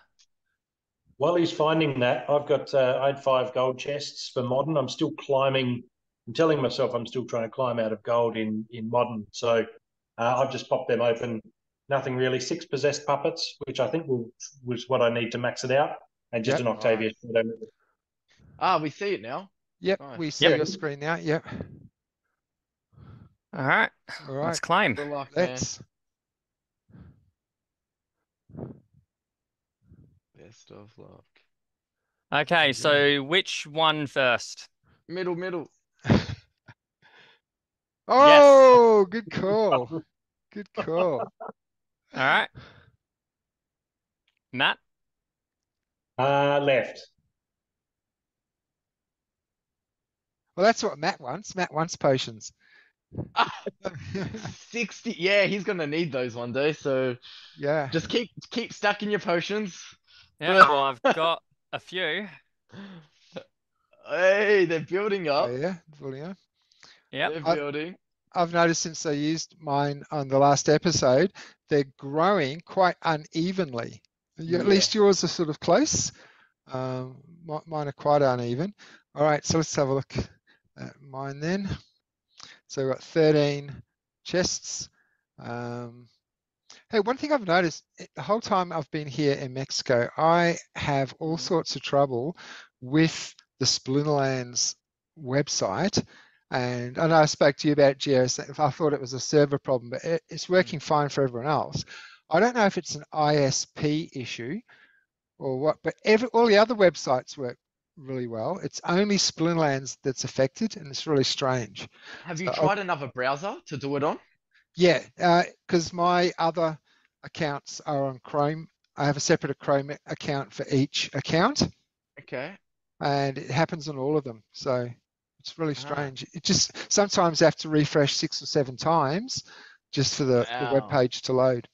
While he's finding that, I've got uh, I had five gold chests for modern. I'm still climbing. I'm telling myself I'm still trying to climb out of gold in in modern. So uh, I've just popped them open. Nothing really. Six possessed puppets, which I think will was what I need to max it out, and just Yep. an Octavia shadow. Ah, we see it now. Yep, Nice. we see Yep. your screen now. Yep. all right. All Let's right. claim. Good luck, man. Let's. Best of luck. Okay. So which one first? Middle, middle. Oh, good call. Good call. All right. Matt. Uh, left. Well, that's what Matt wants. Matt wants potions. 60. Yeah, he's gonna need those one day. So yeah. just keep keep stacking your potions. Yeah. Well, I've got a few. Hey, they're building Oh, up. yeah. Julian. Yep. They're I- building. I've noticed since I used mine on the last episode, they're growing quite unevenly. You, at Yeah. least yours are sort of close. Um, mine are quite uneven. All right, so let's have a look at mine then. So we've got 13 chests. Um, hey, one thing I've noticed eh, the whole time I've been here in Mexico, I have all Mhm. sorts of trouble with the Splinterlands website. And I know I spoke to you about Geos. I thought it was a server problem, but it, it's working fine for everyone else. I don't know if it's an ISP issue or what, but every, all the other websites work really well. It's only Splinterlands that's affected, and it's really strange. Have you So I'll- tried another browser to do it on? Yeah, because my other accounts are on Chrome. I have a separate Chrome account for each account, Okay. and it happens on all of them. So it's really Ah. strange. It just sometimes I have to refresh six or seven times just for the, the web page to load.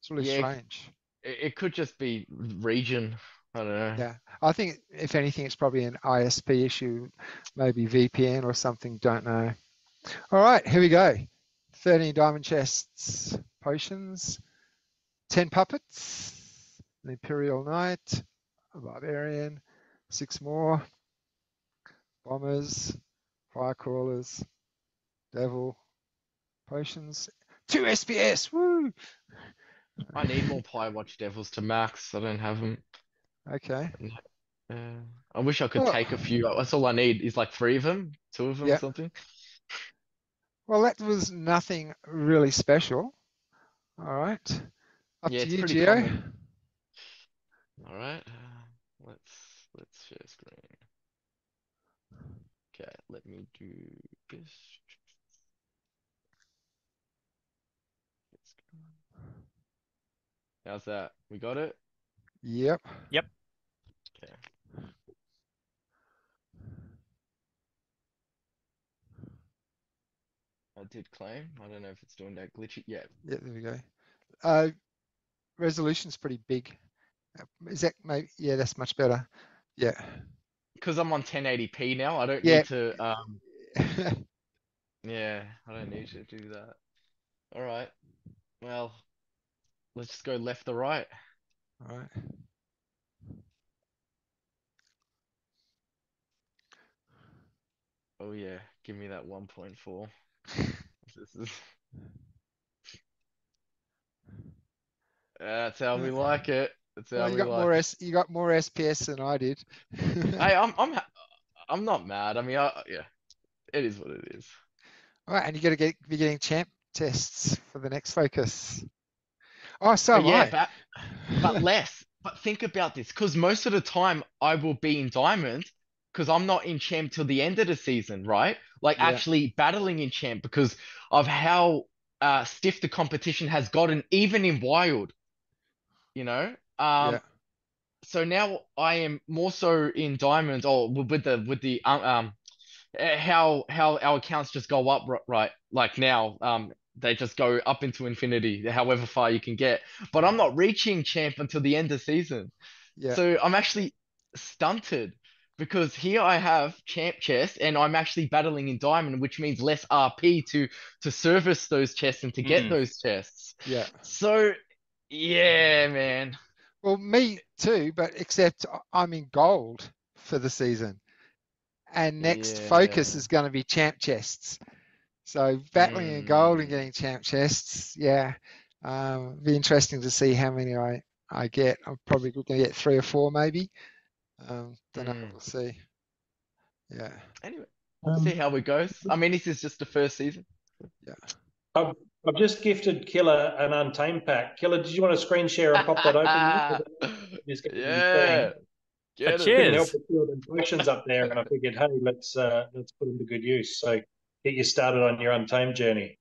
It's really Yeah. strange. It, it could just be region. I don't know. Yeah, I think if anything, it's probably an ISP issue, maybe VPN or something. Don't know. All right, here we go. 13 diamond chests, potions, 10 puppets, an Imperial Knight, a Barbarian, six more, bombers, fire crawlers, devil, potions, two SPS. Woo! I need more Pie Watch Devils to max. I don't have them. Okay. Uh, I wish I could Oh. take a few. That's all I need is like three of them, two of them, Yeah. or something. Well, that was nothing really special. All right. Up Yeah, to it's you, pretty Gio. common. All right. Uh, let's let's share screen. Okay, let me do this. How's that? We got it? Yep. Yep. Okay. I did claim. I don't know if it's doing that glitchy. Yeah. Yeah, there we go. Uh, resolution's pretty big. Is that maybe? Yeah, that's much better. Yeah. Because I'm on 1080p now, I don't Yeah. need to um yeah, I don't need to do that. All right. Well, let's just go left or right. All right. Oh yeah, give me that 1.4. This is That's how we like it. That's how Well, you we got like more it. S. You got more SPS than I did. Hey, I'm I'm ha- I'm not mad. I mean, I, yeah, it is what it is. All right, and you got to get be getting champ tests for the next focus. Oh, so But yeah, but but less. But think about this, because most of the time I will be in diamond, because I'm not in champ till the end of the season, right? Like Yeah. actually battling in champ because of how uh stiff the competition has gotten, even in wild. You know? Um Yeah. so now I am more so in diamonds or with the with the um, um eh, how how our accounts just go up ri- right like now um they just go up into infinity however far you can get but I'm not reaching champ until the end of season Yeah. so I'm actually stunted because here I have champ chest and I'm actually battling in diamond which means less RP to to service those chests and to get Mm. those chests Yeah. so yeah man Well, me too, but except I- I'm in gold for the season. And next focus is going to be champ chests. So battling in gold and Mm. getting champ chests, yeah. Um, be interesting to see how many I, I get. I'm probably going to get three or four maybe. Um, don't know. Mm. We'll see. Yeah. anyway Um, see how it goes. I mean, this is just the first season. I've, I've just gifted Killer an Untamed pack. Killer, did you want to screen share and pop that open? Just get the yeah. Get it. cheers. Couldn't help but feel the emotions up there, and I figured, hey, let's uh, let's put them to good use. So get you started on your Untamed journey.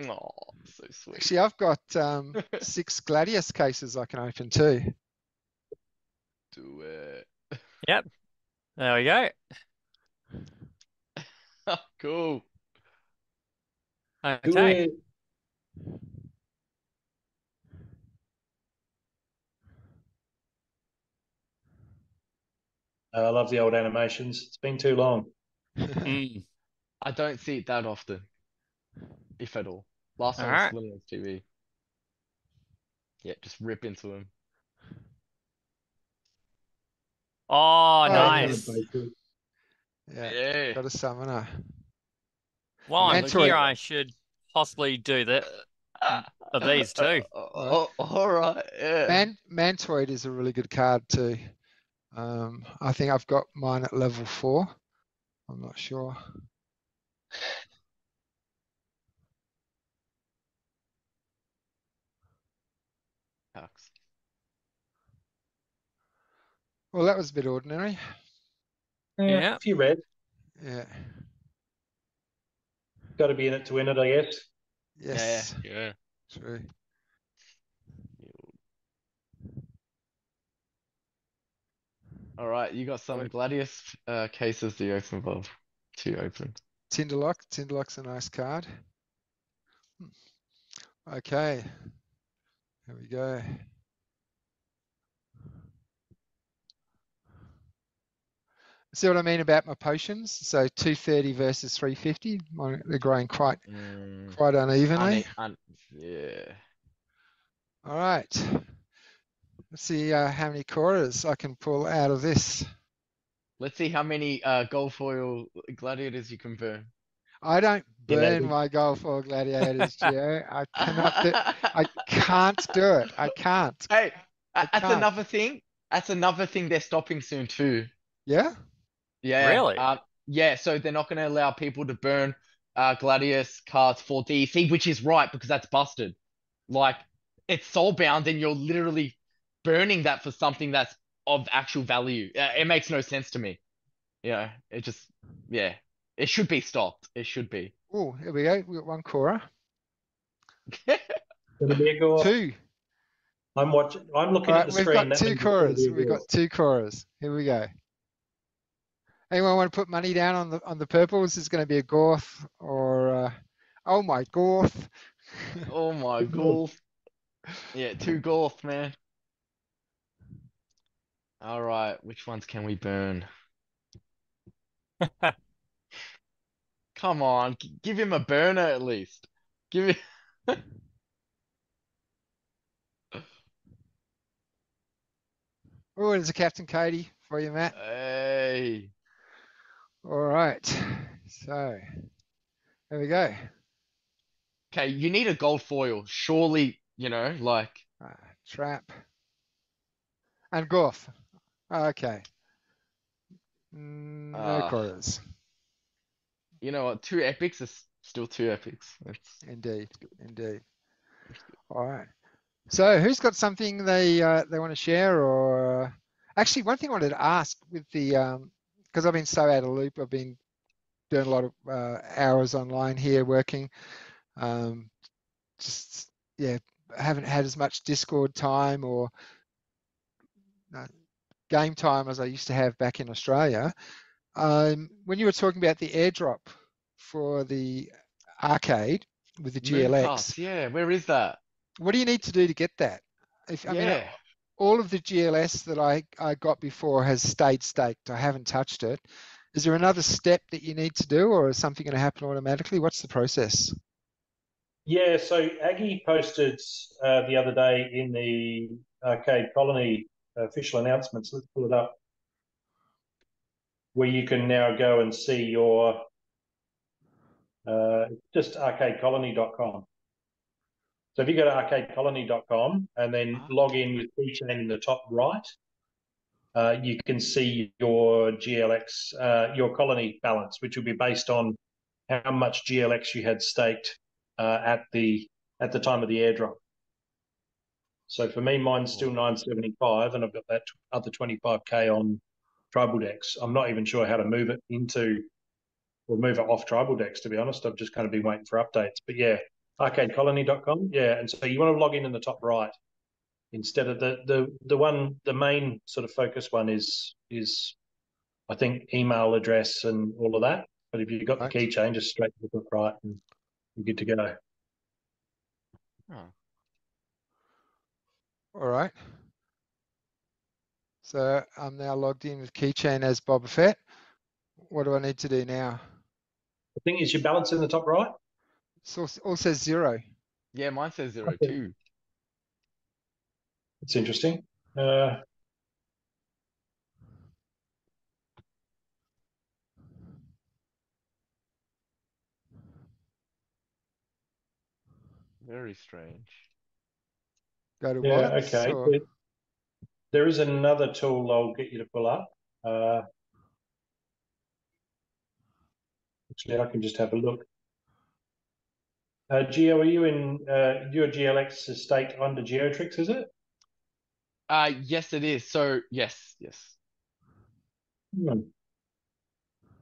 Oh, so sweet. Actually, I've got um, six Gladius cases I can open too. Do it. Yep. There we go. cool. Okay. it. I love the old animations. It's been too long. I don't see it that often, if at all. Last time one was Alright. Lillian's TV. Yeah, just rip into him. Oh, Oh, nice. yeah. Yeah. Got a summoner. Well, look Android. here, I should possibly do that of these too. Oh, all right. Yeah. Man, Mantoid is a really good card too. Um, I think I've got mine at level four. I'm not sure. Hucks. Well, that was a bit ordinary. Yeah. A few red. Yeah. Got to be in it to win it, I guess. Yes. Yeah. True. All right, you got some Gladius uh, cases to open, Bob. To open. Tinderlock. Tinderlock's a nice card. Hmm. Okay. Here we go. See what I mean about my potions? So 230 versus 350. Mine- They're growing quite Mm, quite unevenly. une- un- yeah. All right. Let's see uh, how many Coras I can pull out of this. Let's see how many uh, gold foil gladiators you can burn. I don't Yeah, that'd burn my gold foil gladiators, Gio. I cannot do I can't do it. I can't. Hey, I a- that's can't. another thing. That's another thing they're stopping soon too. Yeah? Yeah. Really? Uh, yeah, so they're not going to allow people to burn uh, Gladius cards for DEC, which is right because that's busted. Like, it's soulbound and you're literally burning that for something that's of actual value. Uh, it makes no sense to me. You know, it just, yeah, it should be stopped. It should be. Oh, here we go. We got one Cora. Gonna be a go. Two. I'm watching. I'm looking All at right, the we've screen. got two means Coras. We've got two Coras. Here we go. Anyone want to put money down on the on the purples? Is going to be a Gorth or uh, oh my Gorth. Oh my Two golf. Yeah, two golf, man. All right, which ones can we burn? Come on, g- give him a burner at least. Give it. Oh, there's a Captain Cody for you, Matt. Hey. All right. So there we go. Okay, you need a gold foil. Surely, you know, like, Uh, trap. And Gorth. Okay. Mm, No Ah. Coras. you know what, two epics is Still two epics. It's Indeed, indeed. All right. So who's got something they uh, they want to share or uh, actually one thing I wanted to ask with the um because I've been so out of loop, I've been doing a lot of uh, hours online here working. Um, just yeah, haven't had as much Discord time or uh, game time as I used to have back in Australia. Um, when you were talking about the airdrop for the arcade with the GLX, Mooncast, Yeah, where is that? what do you need to do to get that? If I mean, all of the GLS that I, I got before has stayed staked. I haven't touched it. Is there another step that you need to do, or is something going to happen automatically? What's the process? Yeah, so Aggie posted uh, the other day in the Arcade Colony official announcements. Let's pull it up. Where you can now go and see your uh, just arcadecolony.com. So if you go to arcadecolony.com and then Ah. log in with keychain in the top right, uh, you can see your GLX, uh, your colony balance, which will be based on how much GLX you had staked uh, at the at the time of the airdrop. So for me, mine's still 975, and I've got that other 25k on Tribaldex. I'm not even sure how to move it into or move it off Tribaldex. To be honest, I've just kind of been waiting for updates. But yeah, arcadecolony.com. Yeah, and so you want to log in in the top right instead of the the the one the main sort of focus one is is I think email address and all of that. But if you've got Right. the keychain, just straight to the top right and you're good to go. Oh. All right. So I'm now logged in with Keychain as Bobaphet. What do I need to do now? The thing is, your balance in the top right. It all, all says zero. Yeah, mine says zero Okay. too. It's interesting. Uh, Very strange. Go to yeah, wallets. okay. or- There- There is another tool I'll get you to pull up. Uh, actually, I can just have a look. Uh, Gio, are you in uh, your GLX is staked under Giotrix, is it? Uh yes it is. So yes, yes. Hmm.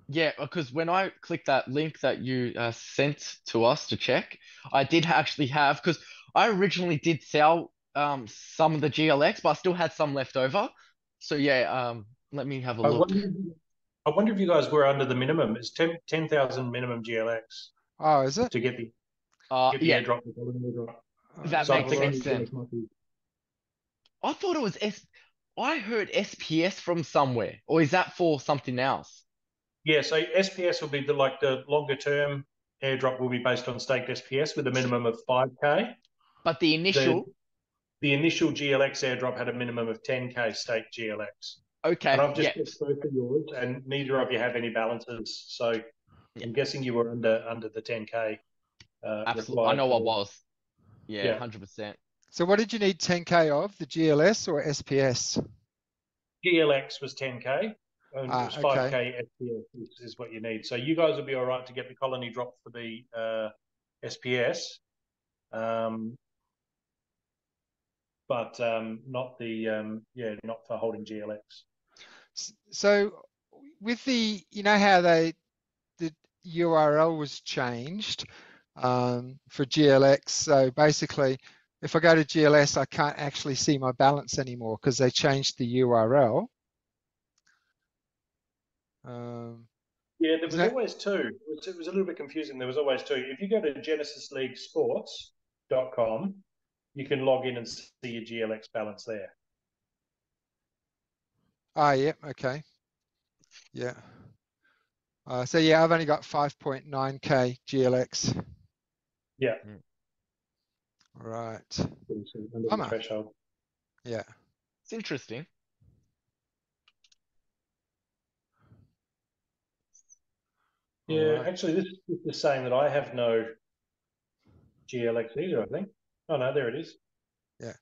Yeah, because when I clicked that link that you uh, sent to us to check, I did actually have because I originally did sell um some of the GLX, but I still had some left over. So yeah, um let me have a I look. wonder, I wonder if you guys were under the minimum. It's 10 10,000 minimum GLX Oh, is it? to get the, Uh get the yeah, airdrop. the golden airdrop. Oh, That So makes sense then. be- I thought it was S I heard SPS from somewhere. Or is that for something else? Yeah, so SPS will be the like the longer term airdrop will be based on staked SPS with a minimum of 5k. But the initial, The initial GLX airdrop had a minimum of 10k staked GLX. okay, And I've just yeah. checked both of yours, and neither of you have any balances. So Yeah. I'm guessing you were under under the 10k. Uh, Absolutely. I know I was. Yeah, Yeah. hundred percent. So what did you need 10k of? The GLS or SPS? GLX was 10k, and Ah, it was 5k SPS is, is what you need. So you guys will be all right to get the colony drop for the uh, SPS, um, but um, not the um, yeah, not for holding GLX. So with the, you know how they, the URL was changed um, for GLX. So basically, if I go to GLS, I can't actually see my balance anymore because they changed the URL. Um, Yeah, there was that- always two. It was, it was a little bit confusing. There was always two. If you go to genesisleaguesports.com, you can log in and see your GLX balance there. ah, yeah, okay. Yeah. Uh, so yeah, I've only got 5.9k GLX. Yeah. Right. Under the threshold. Yeah. It's interesting. Yeah, Alright. actually, this, is is saying that I have no GLX either, I think. Oh, no, there it is. Yeah.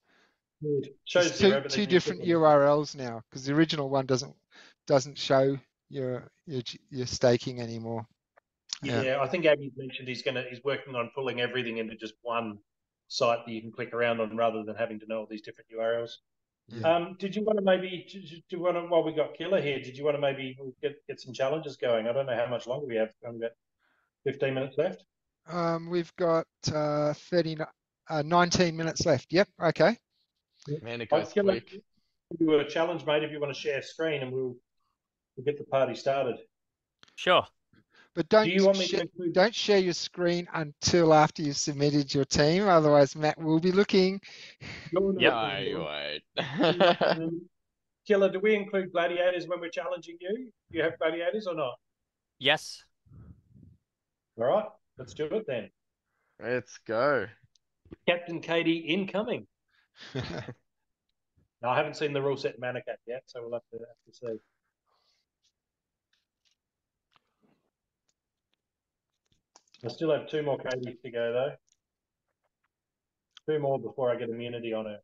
Weird. Shows zero, two, two different it. URLs now because the original one doesn't doesn't show your your your staking anymore. Yeah. Yeah, I think Abby mentioned he's gonna he's working on pulling everything into just one site that you can click around on rather than having to know all these different URLs. Yeah. Um, did you want to maybe do you want to while we got Killer here? Did you want to maybe get get some challenges going? I don't know how much longer we have. Only about fifteen minutes left. Um, we've got uh, 30, uh, 19 minutes left. Yep. Okay. Man, it goes Killer, quick. give you a challenge, mate. If you want to share screen, and we'll we'll get the party started. Sure. But don't do you want me sh- to include? don't share your screen until after you've submitted your team. Otherwise, Matt will be looking. You're not Yep. gonna Wait, do wait. it. Um, Killer, do we include gladiators when we're challenging you? Do you have gladiators or not? Yes. All right, let's do it then. Let's go. Captain Katie incoming. No, I haven't seen the rule set Manicat yet, so we'll have to, have to see. I still have two more Katies to go though. Two more before I get immunity on her.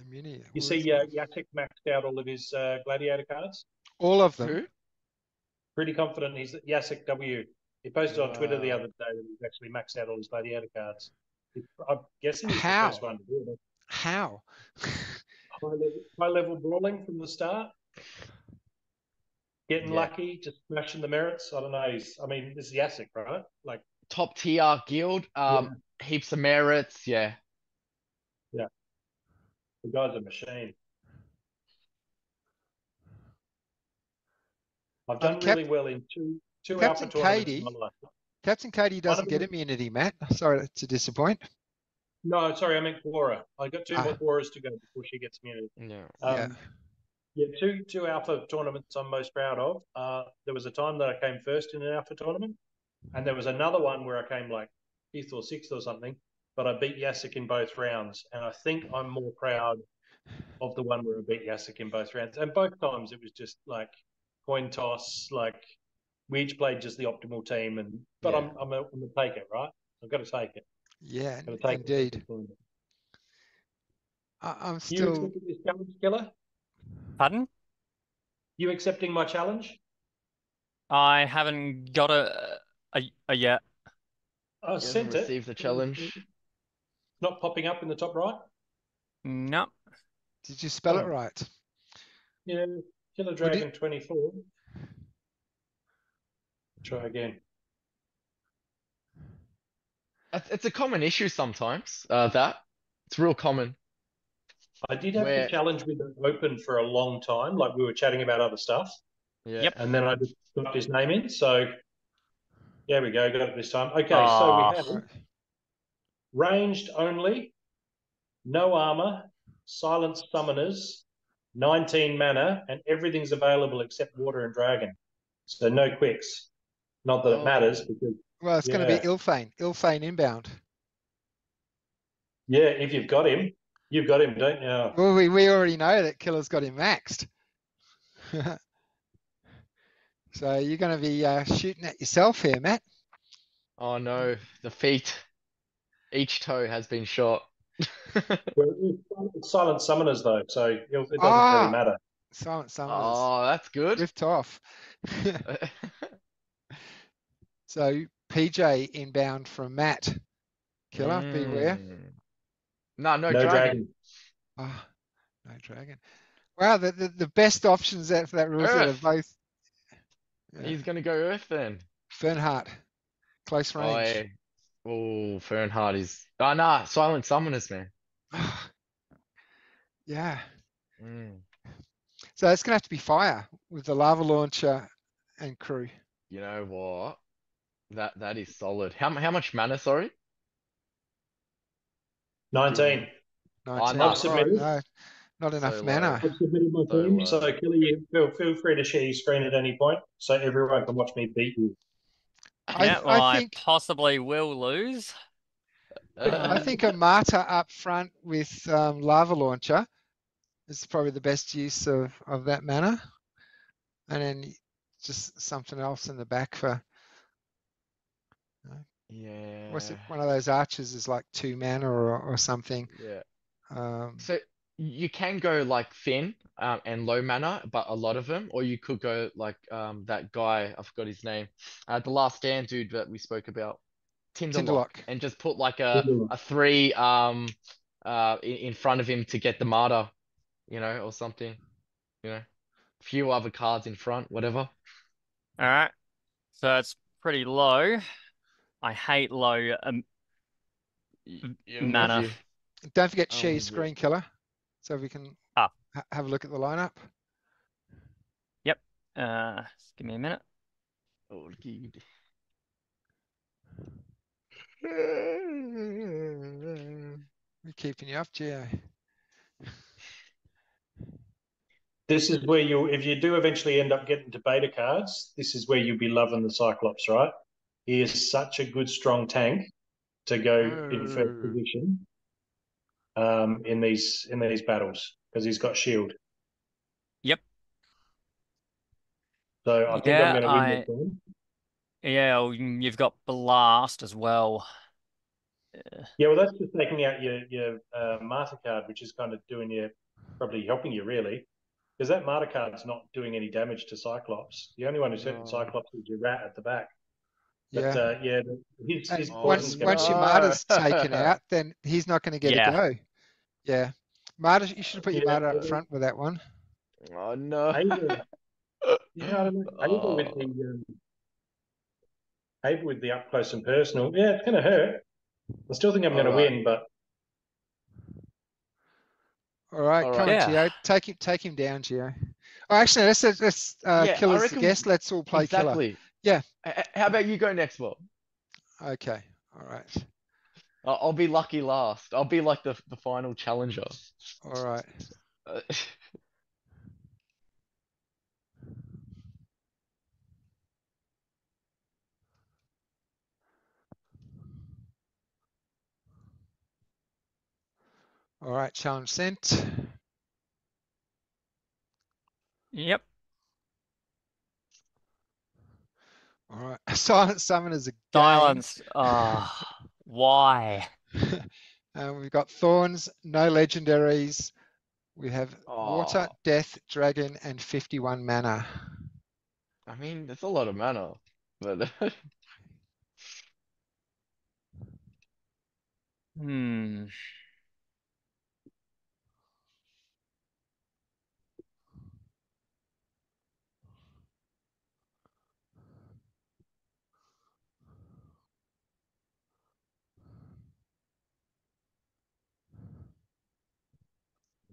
Immunity, You see, these uh, ones. Jacek maxed out all of his uh, gladiator cards. all of them. Pretty confident he's Jacek W. He posted on Twitter the other day that he's actually maxed out all his gladiator cards. I'm guessing he's How? the first one to do it. How? high level, high level brawling from the start. Getting Yeah. lucky, just smashing the merits. I don't know. He's, I mean, this is Jacek, right? Like, Top tier guild. Um, heaps of merits. Yeah. Yeah. The guy's a machine. I've done Cap- really well in two two Captain alpha Katie? in. Captain Katie doesn't get immunity, Matt. Sorry to disappoint. No, sorry, I meant Quora. I got two Ah. more Quoras to go before she gets immunity. Yeah. Um, Yeah. yeah. two two alpha tournaments I'm most proud of. Uh, there was a time that I came first in an alpha tournament, and there was another one where I came like fifth or sixth or something, but I beat Jacek in both rounds. And I think I'm more proud of the one where I beat Jacek in both rounds. And both times it was just like coin toss, like we each played just the optimal team. And but Yeah. I'm I'm a, I'm a take it, right? I've got to take it. Yeah, Got to take indeed. it. I, I'm You still. accepting this challenge, Killer? Pardon? You accepting my challenge? I haven't got a a, a yet. I You sent haven't it. received the challenge. Not popping up in the top right. No. Did you spell it Oh. right? Yeah, Killer Would it- Dragon 24. Try again. It's it's a common issue sometimes. Uh, that it's real common. I did have Where- the challenge with it open for a long time, like we were chatting about other stuff, Yeah. Yep. and then I just got his name in. So there we go, got it this time. Okay, Ah. so we have ranged only, no armor, silent summoners, 19 mana, and everything's available except water and dragon. So no quicks. Not that it Oh. matters because Well, it's going to Yeah. be Ilfane. Ilfane inbound. yeah, if you've got him, you've got him, don't you? Well, we, we already know that Killer's got him maxed. so you're going to be uh, shooting at yourself here, Matt. Oh no, the feet. Each toe has been shot. Well, it's silent summoners though, so it doesn't Ah. really matter. Silent Summoners. Oh, that's good. Rift off. so PJ inbound from Matt. Killer, beware. Mm. No, no, No, dragon. dragon. Ah, no dragon. Wow, the, the, the best options there for that rule set are Earth. both yeah, He's gonna go Earth then. Fernhart, close Oh, range. yeah. Oh, Fernhard is. Oh, nah, Silent Summoners, man. yeah. Mm. So it's gonna have to be fire with the lava launcher and crew. You know what? That that is solid. How how much mana? Sorry. 19. 19. no. Alright, submitted. no, not enough So mana. I've submitted my So, team, uh, so Killer, you feel, feel free to share your screen at any point so everyone can watch me beat you. I- yeah, I well, I, think- possibly will lose. I think a Marta up front with um, lava launcher is probably the best use of, of that mana. And then just something else in the back for yeah. what's it? One of those archers is like two mana or or something. Yeah. Um, So you can go like thin um, and low mana, but a lot of them, or you could go like um that guy, I forgot his name, uh, the last stand dude that we spoke about, Tinderlock, Tinderlock. and just put like a Tinderlock. a three um uh in, in front of him to get the martyr, you know, or something, you know, a few other cards in front, whatever. All right. So it's pretty low. I hate low. Um, Y- M- yeah, I'm mana. Don't forget Oh, She's. Screen Killer, so if we can Ah. ha- have a look at the lineup. Yep. Uh, just give me a minute. Oh, good. We're keeping you up, Gio. This is where you, if you do eventually end up getting to beta cards, this is where you'll be loving the Cyclops, right? He is such a good, strong tank to go in first Oh. position um, in these in these battles because he's got shield. Yep. So I think Yeah, I'm going to win I- this one. Yeah, well, mm, you've got blast as well. Yeah, well, that's just taking out your your uh, martyr card, which is kind of doing you probably helping you really, because that martyr card's not doing any damage to Cyclops. The only one who's hurting No. Cyclops is your rat at the back. But Yeah. uh, yeah, his, his Oh, once poison's once your be- martyr's taken out, then he's not going to get Yeah. a go. Yeah, martyr. You should have put your Yeah, martyr up front with that one. Oh no. Ava, yeah, I don't know. Ava with Oh. the um, Ava with the up close and personal. Yeah, it's going to hurt. I still think I'm going to win, but All right, All come right. on, Yeah. Gio. Take him, take him down, Gio. Oh, actually, let's let's, let's uh, Yeah, I Killer's the guest. Let's all play Killer. Exactly. Yeah. H- h- How about you go next, Bob? Okay. All right. I'll, I'll be lucky last. I'll be like the the final challenger. All right. Uh, All right. Challenge sent. Yep. All right. Silent Summoners again. Silence. Ah, why? Um, we've got Thorns, no legendaries. We have Water, Death, Dragon, and 51 mana. I mean, that's a lot of mana, but Hmm.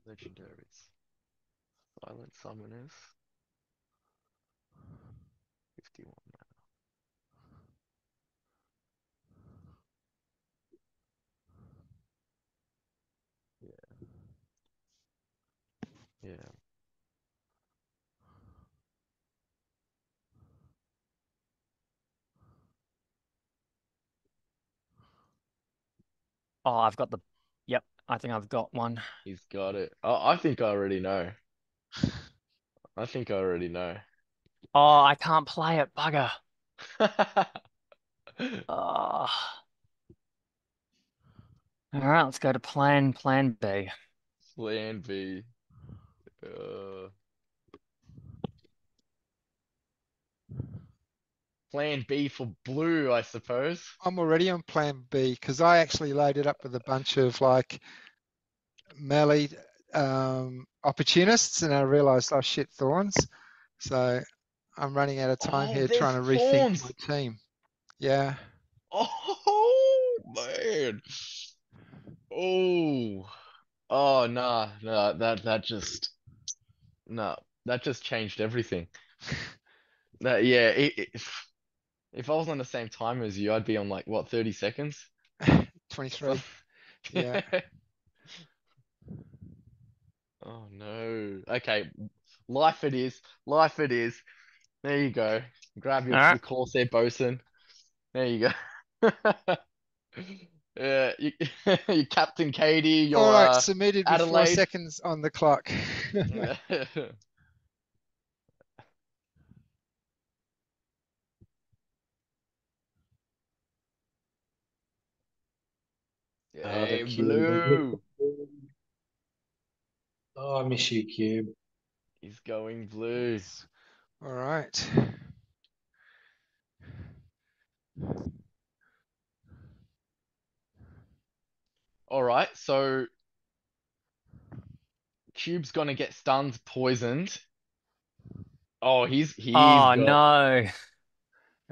Legendaries. Silent summoners. 51 mana. Yeah. Yeah. Oh, I've got the. Yep, I think I've got one. He's got it. I, I think I already know. I think I already know. Oh, I can't play it, bugger. Oh. All right, let's go to plan plan B. Plan B. Uh, Plan B for blue, I suppose. I'm already on plan B because I actually loaded up with a bunch of like melee um, opportunists and I realized, oh shit, Thorns. So I'm running out of time Oh, here trying to rethink Thorns. my team. Yeah. Oh man. Oh. Oh nah, nah, that that just nah, that just changed everything. That yeah, it, it, if I was on the same time as you, I'd be on like what, 30 seconds? 23. Yeah. Oh no. Okay, life it is. Life it is. There you go. Grab your, Alright. your Corsair bosun. There you go. Yeah, you, you Captain Katie, your All right, uh, submitted with four seconds on the clock. Ah, hey, the cute- blue. Oh, I miss you, Cube. He's going blues. All right. All right, so Cube's gonna get stunned, poisoned. Oh, he's he's Oh got- no.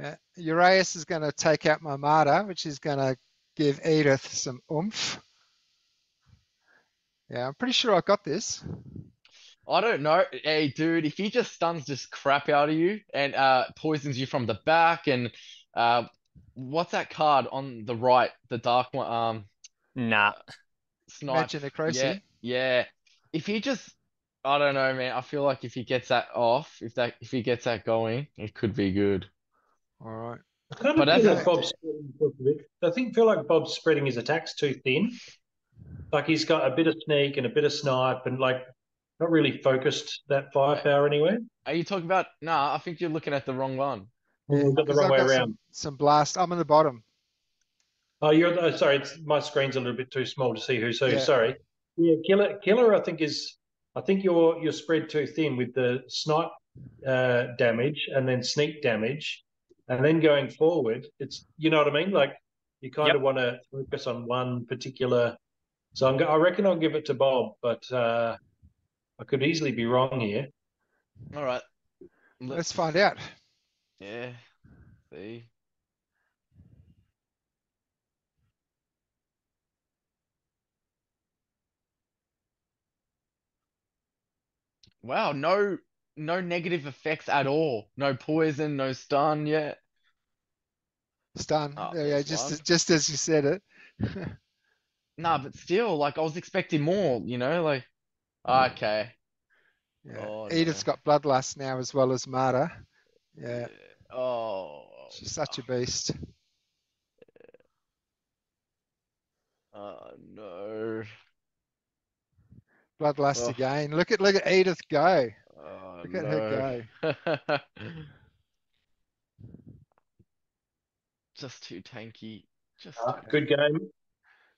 Uh, yeah, Uraeus is going to take out my Marta, which is going to give Edith some oomph. Yeah, I'm pretty sure I got this. I don't know. Hey, dude, if he just stuns this crap out of you and uh poisons you from the back and uh what's that card on the right, the dark one, um, Nah. snipe. Imagine Necrosi. Yeah, yeah. If he just, I don't know, man. I feel like if he gets that off, if that if he gets that going, it could be good. All right. I kind But of as feel like Bob's spreading himself a bit. I think feel like Bob's spreading his attacks too thin. Like he's got a bit of sneak and a bit of snipe and like not really focused that firepower anywhere. Are you talking about? Nah, I think you're looking at the wrong one. Yeah, got the 'cause wrong I've way got some- around. Some blast. I'm on the bottom. Oh, you're oh, sorry. It's, my screen's a little bit too small to see who's who. Yeah. Sorry. Yeah, killer. Killer. I think is. I think you're you're spread too thin with the snipe uh, damage and then sneak damage, and then going forward, it's you know what I mean. Like you kind Yep. of want to focus on one particular. So I'm. I reckon I'll give it to Bob, but uh, I could easily be wrong here. All right. Let's find out. Yeah. See. Wow, no no negative effects at all. No poison, no stun yet. Stun. Oh, go. there's Just, just as you said it. Nah, but still, like I was expecting more, you know, like hmm. okay. Yeah. Oh, Edith's no. got bloodlust now as well as Marta. Yeah. Oh. She's such a oh. beast. Oh no. Bloodlust Oh. again. Look at look at Edith go. Oh Look at her no. Just too tanky. Just Uh, too good game.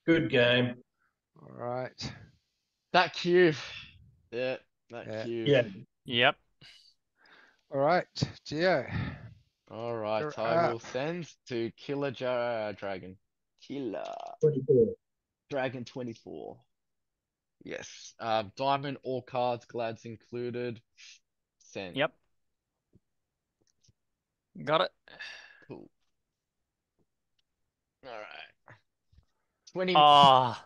Good game. All right. That cube. Yeah, that Yeah. cube. Yeah. Yep. All right. Gio. All right, You're I will send to Killer ja Dragon. Killer Twenty-four. Dragon 24. Yes. Uh, diamond, all cards, glads included. Send. Yep. Got it. Cool. All right. 20, Ah.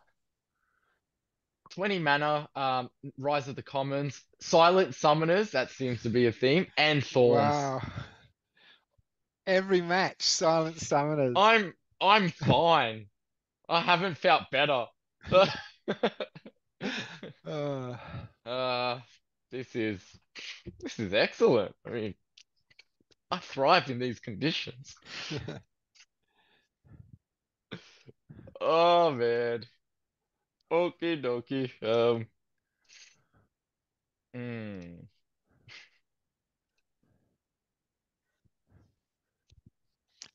20 mana, um, Rise of the Commons, Silent Summoners, that seems to be a theme, and Thorns. Wow. Every match, silent summoners. I'm I'm fine. I haven't felt better. Uh, Uh, this is this is excellent. I mean, I thrive in these conditions. Oh man. Okie dokie. Um. hmm.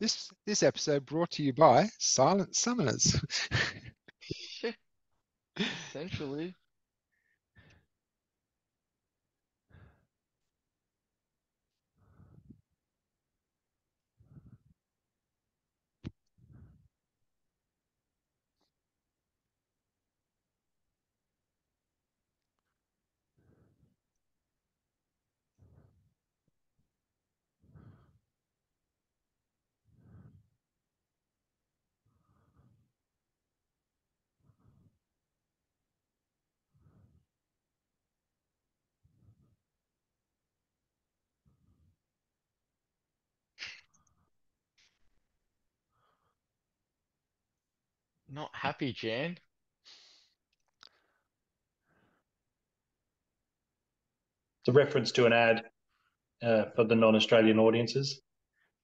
this this episode brought to you by Silent Summoners. Essentially. Not happy, Jan. It's a reference to an ad uh, for the non-Australian audiences.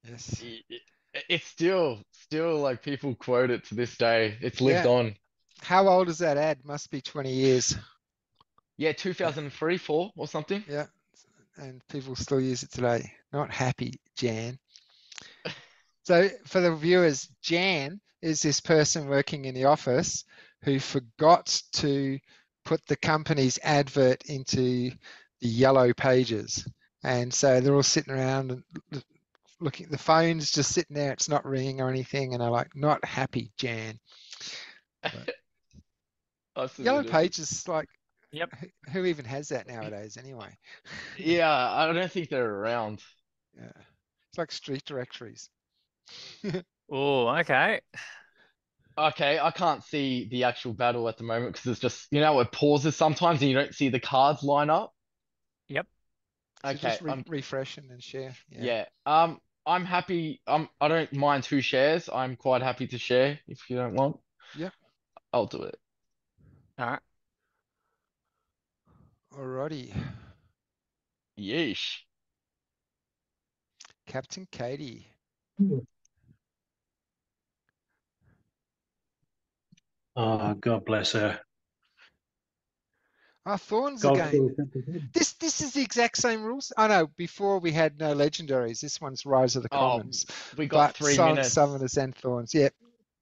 yes. I- i- It's still, still like people quote it to this day. It's lived Yeah. on. How old is that ad? Must be 20 years. Yeah, 2003, 4 or something. Yeah. And people still use it today. Not happy, Jan. So for the viewers, Jan is this person working in the office who forgot to put the company's advert into the yellow pages. And so they're all sitting around and l- looking, the phone's just sitting there, it's not ringing or anything. And they're like, not happy, Jan. Us as Yellow pages, like, Yep. who- who even has that nowadays anyway? Yeah, I don't think they're around. Yeah. It's like street directories. Oh, okay. Okay, I can't see the actual battle at the moment because it's just, you know, it pauses sometimes and you don't see the cards line up. Yep. So Okay, just re- I'm, refresh and then share. Yeah. yeah. Um, I'm happy. Um, I don't mind who shares. I'm quite happy to share if you don't want. Yep. I'll do it. All right. Alrighty. Yeesh. Captain Katie. Oh, God bless her. Ah, Thorns God again. This this is the exact same rules. I know before we had no legendaries. This one's Rise of the Oh, Commons. We got but three Silent minutes. Summoners and Thorns. Yep.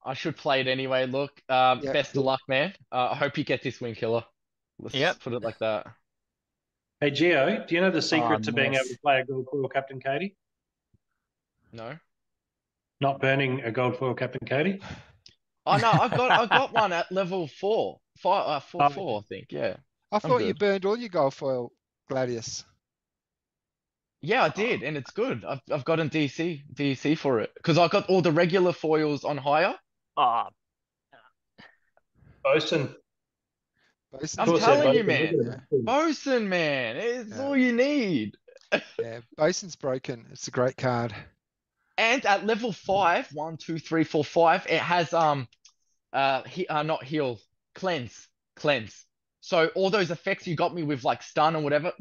I should play it anyway. Look, um, Yep. best of luck, man. Uh, I hope you get this win, killer. Let's Yep. put it like that. Hey, Gio, do you know the secret to being able to play a gold foil Captain Katie? No. Not burning a gold foil Captain Katie? Oh no, I got I got one at level four, five, uh, four, Oh, four, I think. Yeah. I thought you burned all your gold foil Gladius. Yeah, I did, and it's good. I've I've gotten DC DC for it because I got all the regular foils on higher. Ah, Bosun. Bosun- I'm telling you, both- man. Bosun, man, it's Yeah. all you need. Yeah, Bosun's broken. It's a great card. And at level five, one, two, three, four, five, it has um, uh, he, uh, not heal, cleanse, cleanse. So all those effects you got me with like stun or whatever,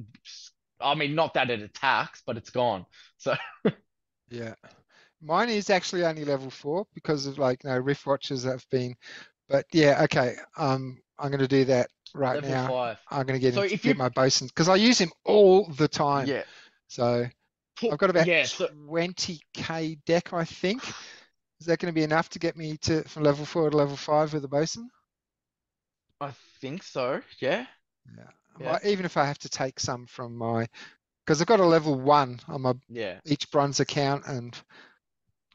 I mean, not that it attacks, but it's gone. So Yeah. Mine is actually only level four because of like no rift watches that have been. But yeah, okay. Um, I'm gonna do that right level now. five. I'm gonna get So him, if get you- my Bosun because I use him all the time. Yeah. So I've got about yeah, so 20k DEC, I think. Is that going to be enough to get me to from level four to level five with the Bosun? I think so. Yeah. Yeah. Yeah. might- even if I have to take some from my, because I've got a level one on my Yeah. each bronze account and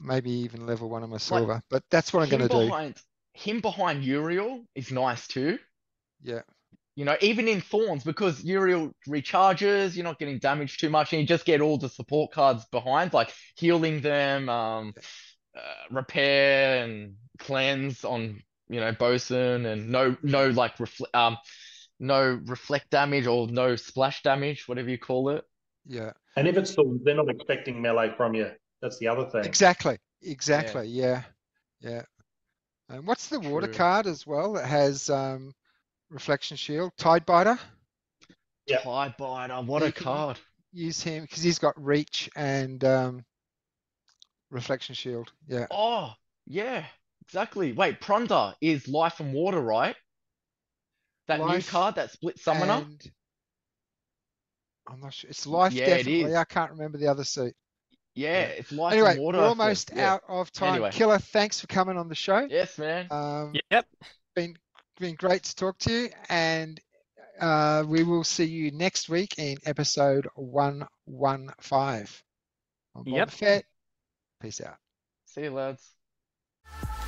maybe even level one on my silver. but that's what I'm going to do. behind him behind Uriel is nice too. Yeah. You know, even in Thorns, because Uriel recharges, you're not getting damaged too much, and you just get all the support cards behind, like healing them, um, uh, repair and cleanse on, you know, Bosun, and no, no like reflect, um, no reflect damage or no splash damage, whatever you call it. Yeah. And if it's Thorns, they're not expecting melee from you. That's the other thing. Exactly. Exactly. Yeah. Yeah. And what's the water True. card as well that has um, reflection shield? Tidebiter. Yeah. Tidebiter, what You a card. Use him because he's got reach and um, reflection shield. Yeah. Oh, yeah, exactly. Wait, Pronda is life and water, right? That new card that split summoner? And I'm not sure. It's life Yeah, it definitely. is. I can't remember the other suit. Yeah, it's life Anyway, and water. we're I almost Yeah. out of time. Anyway. Killer, thanks for coming on the show. Yes, man. Um, yep. been been great to talk to you, and uh, we will see you next week in episode one one five. On Boba Yep. Fett. Peace out. See you, lads.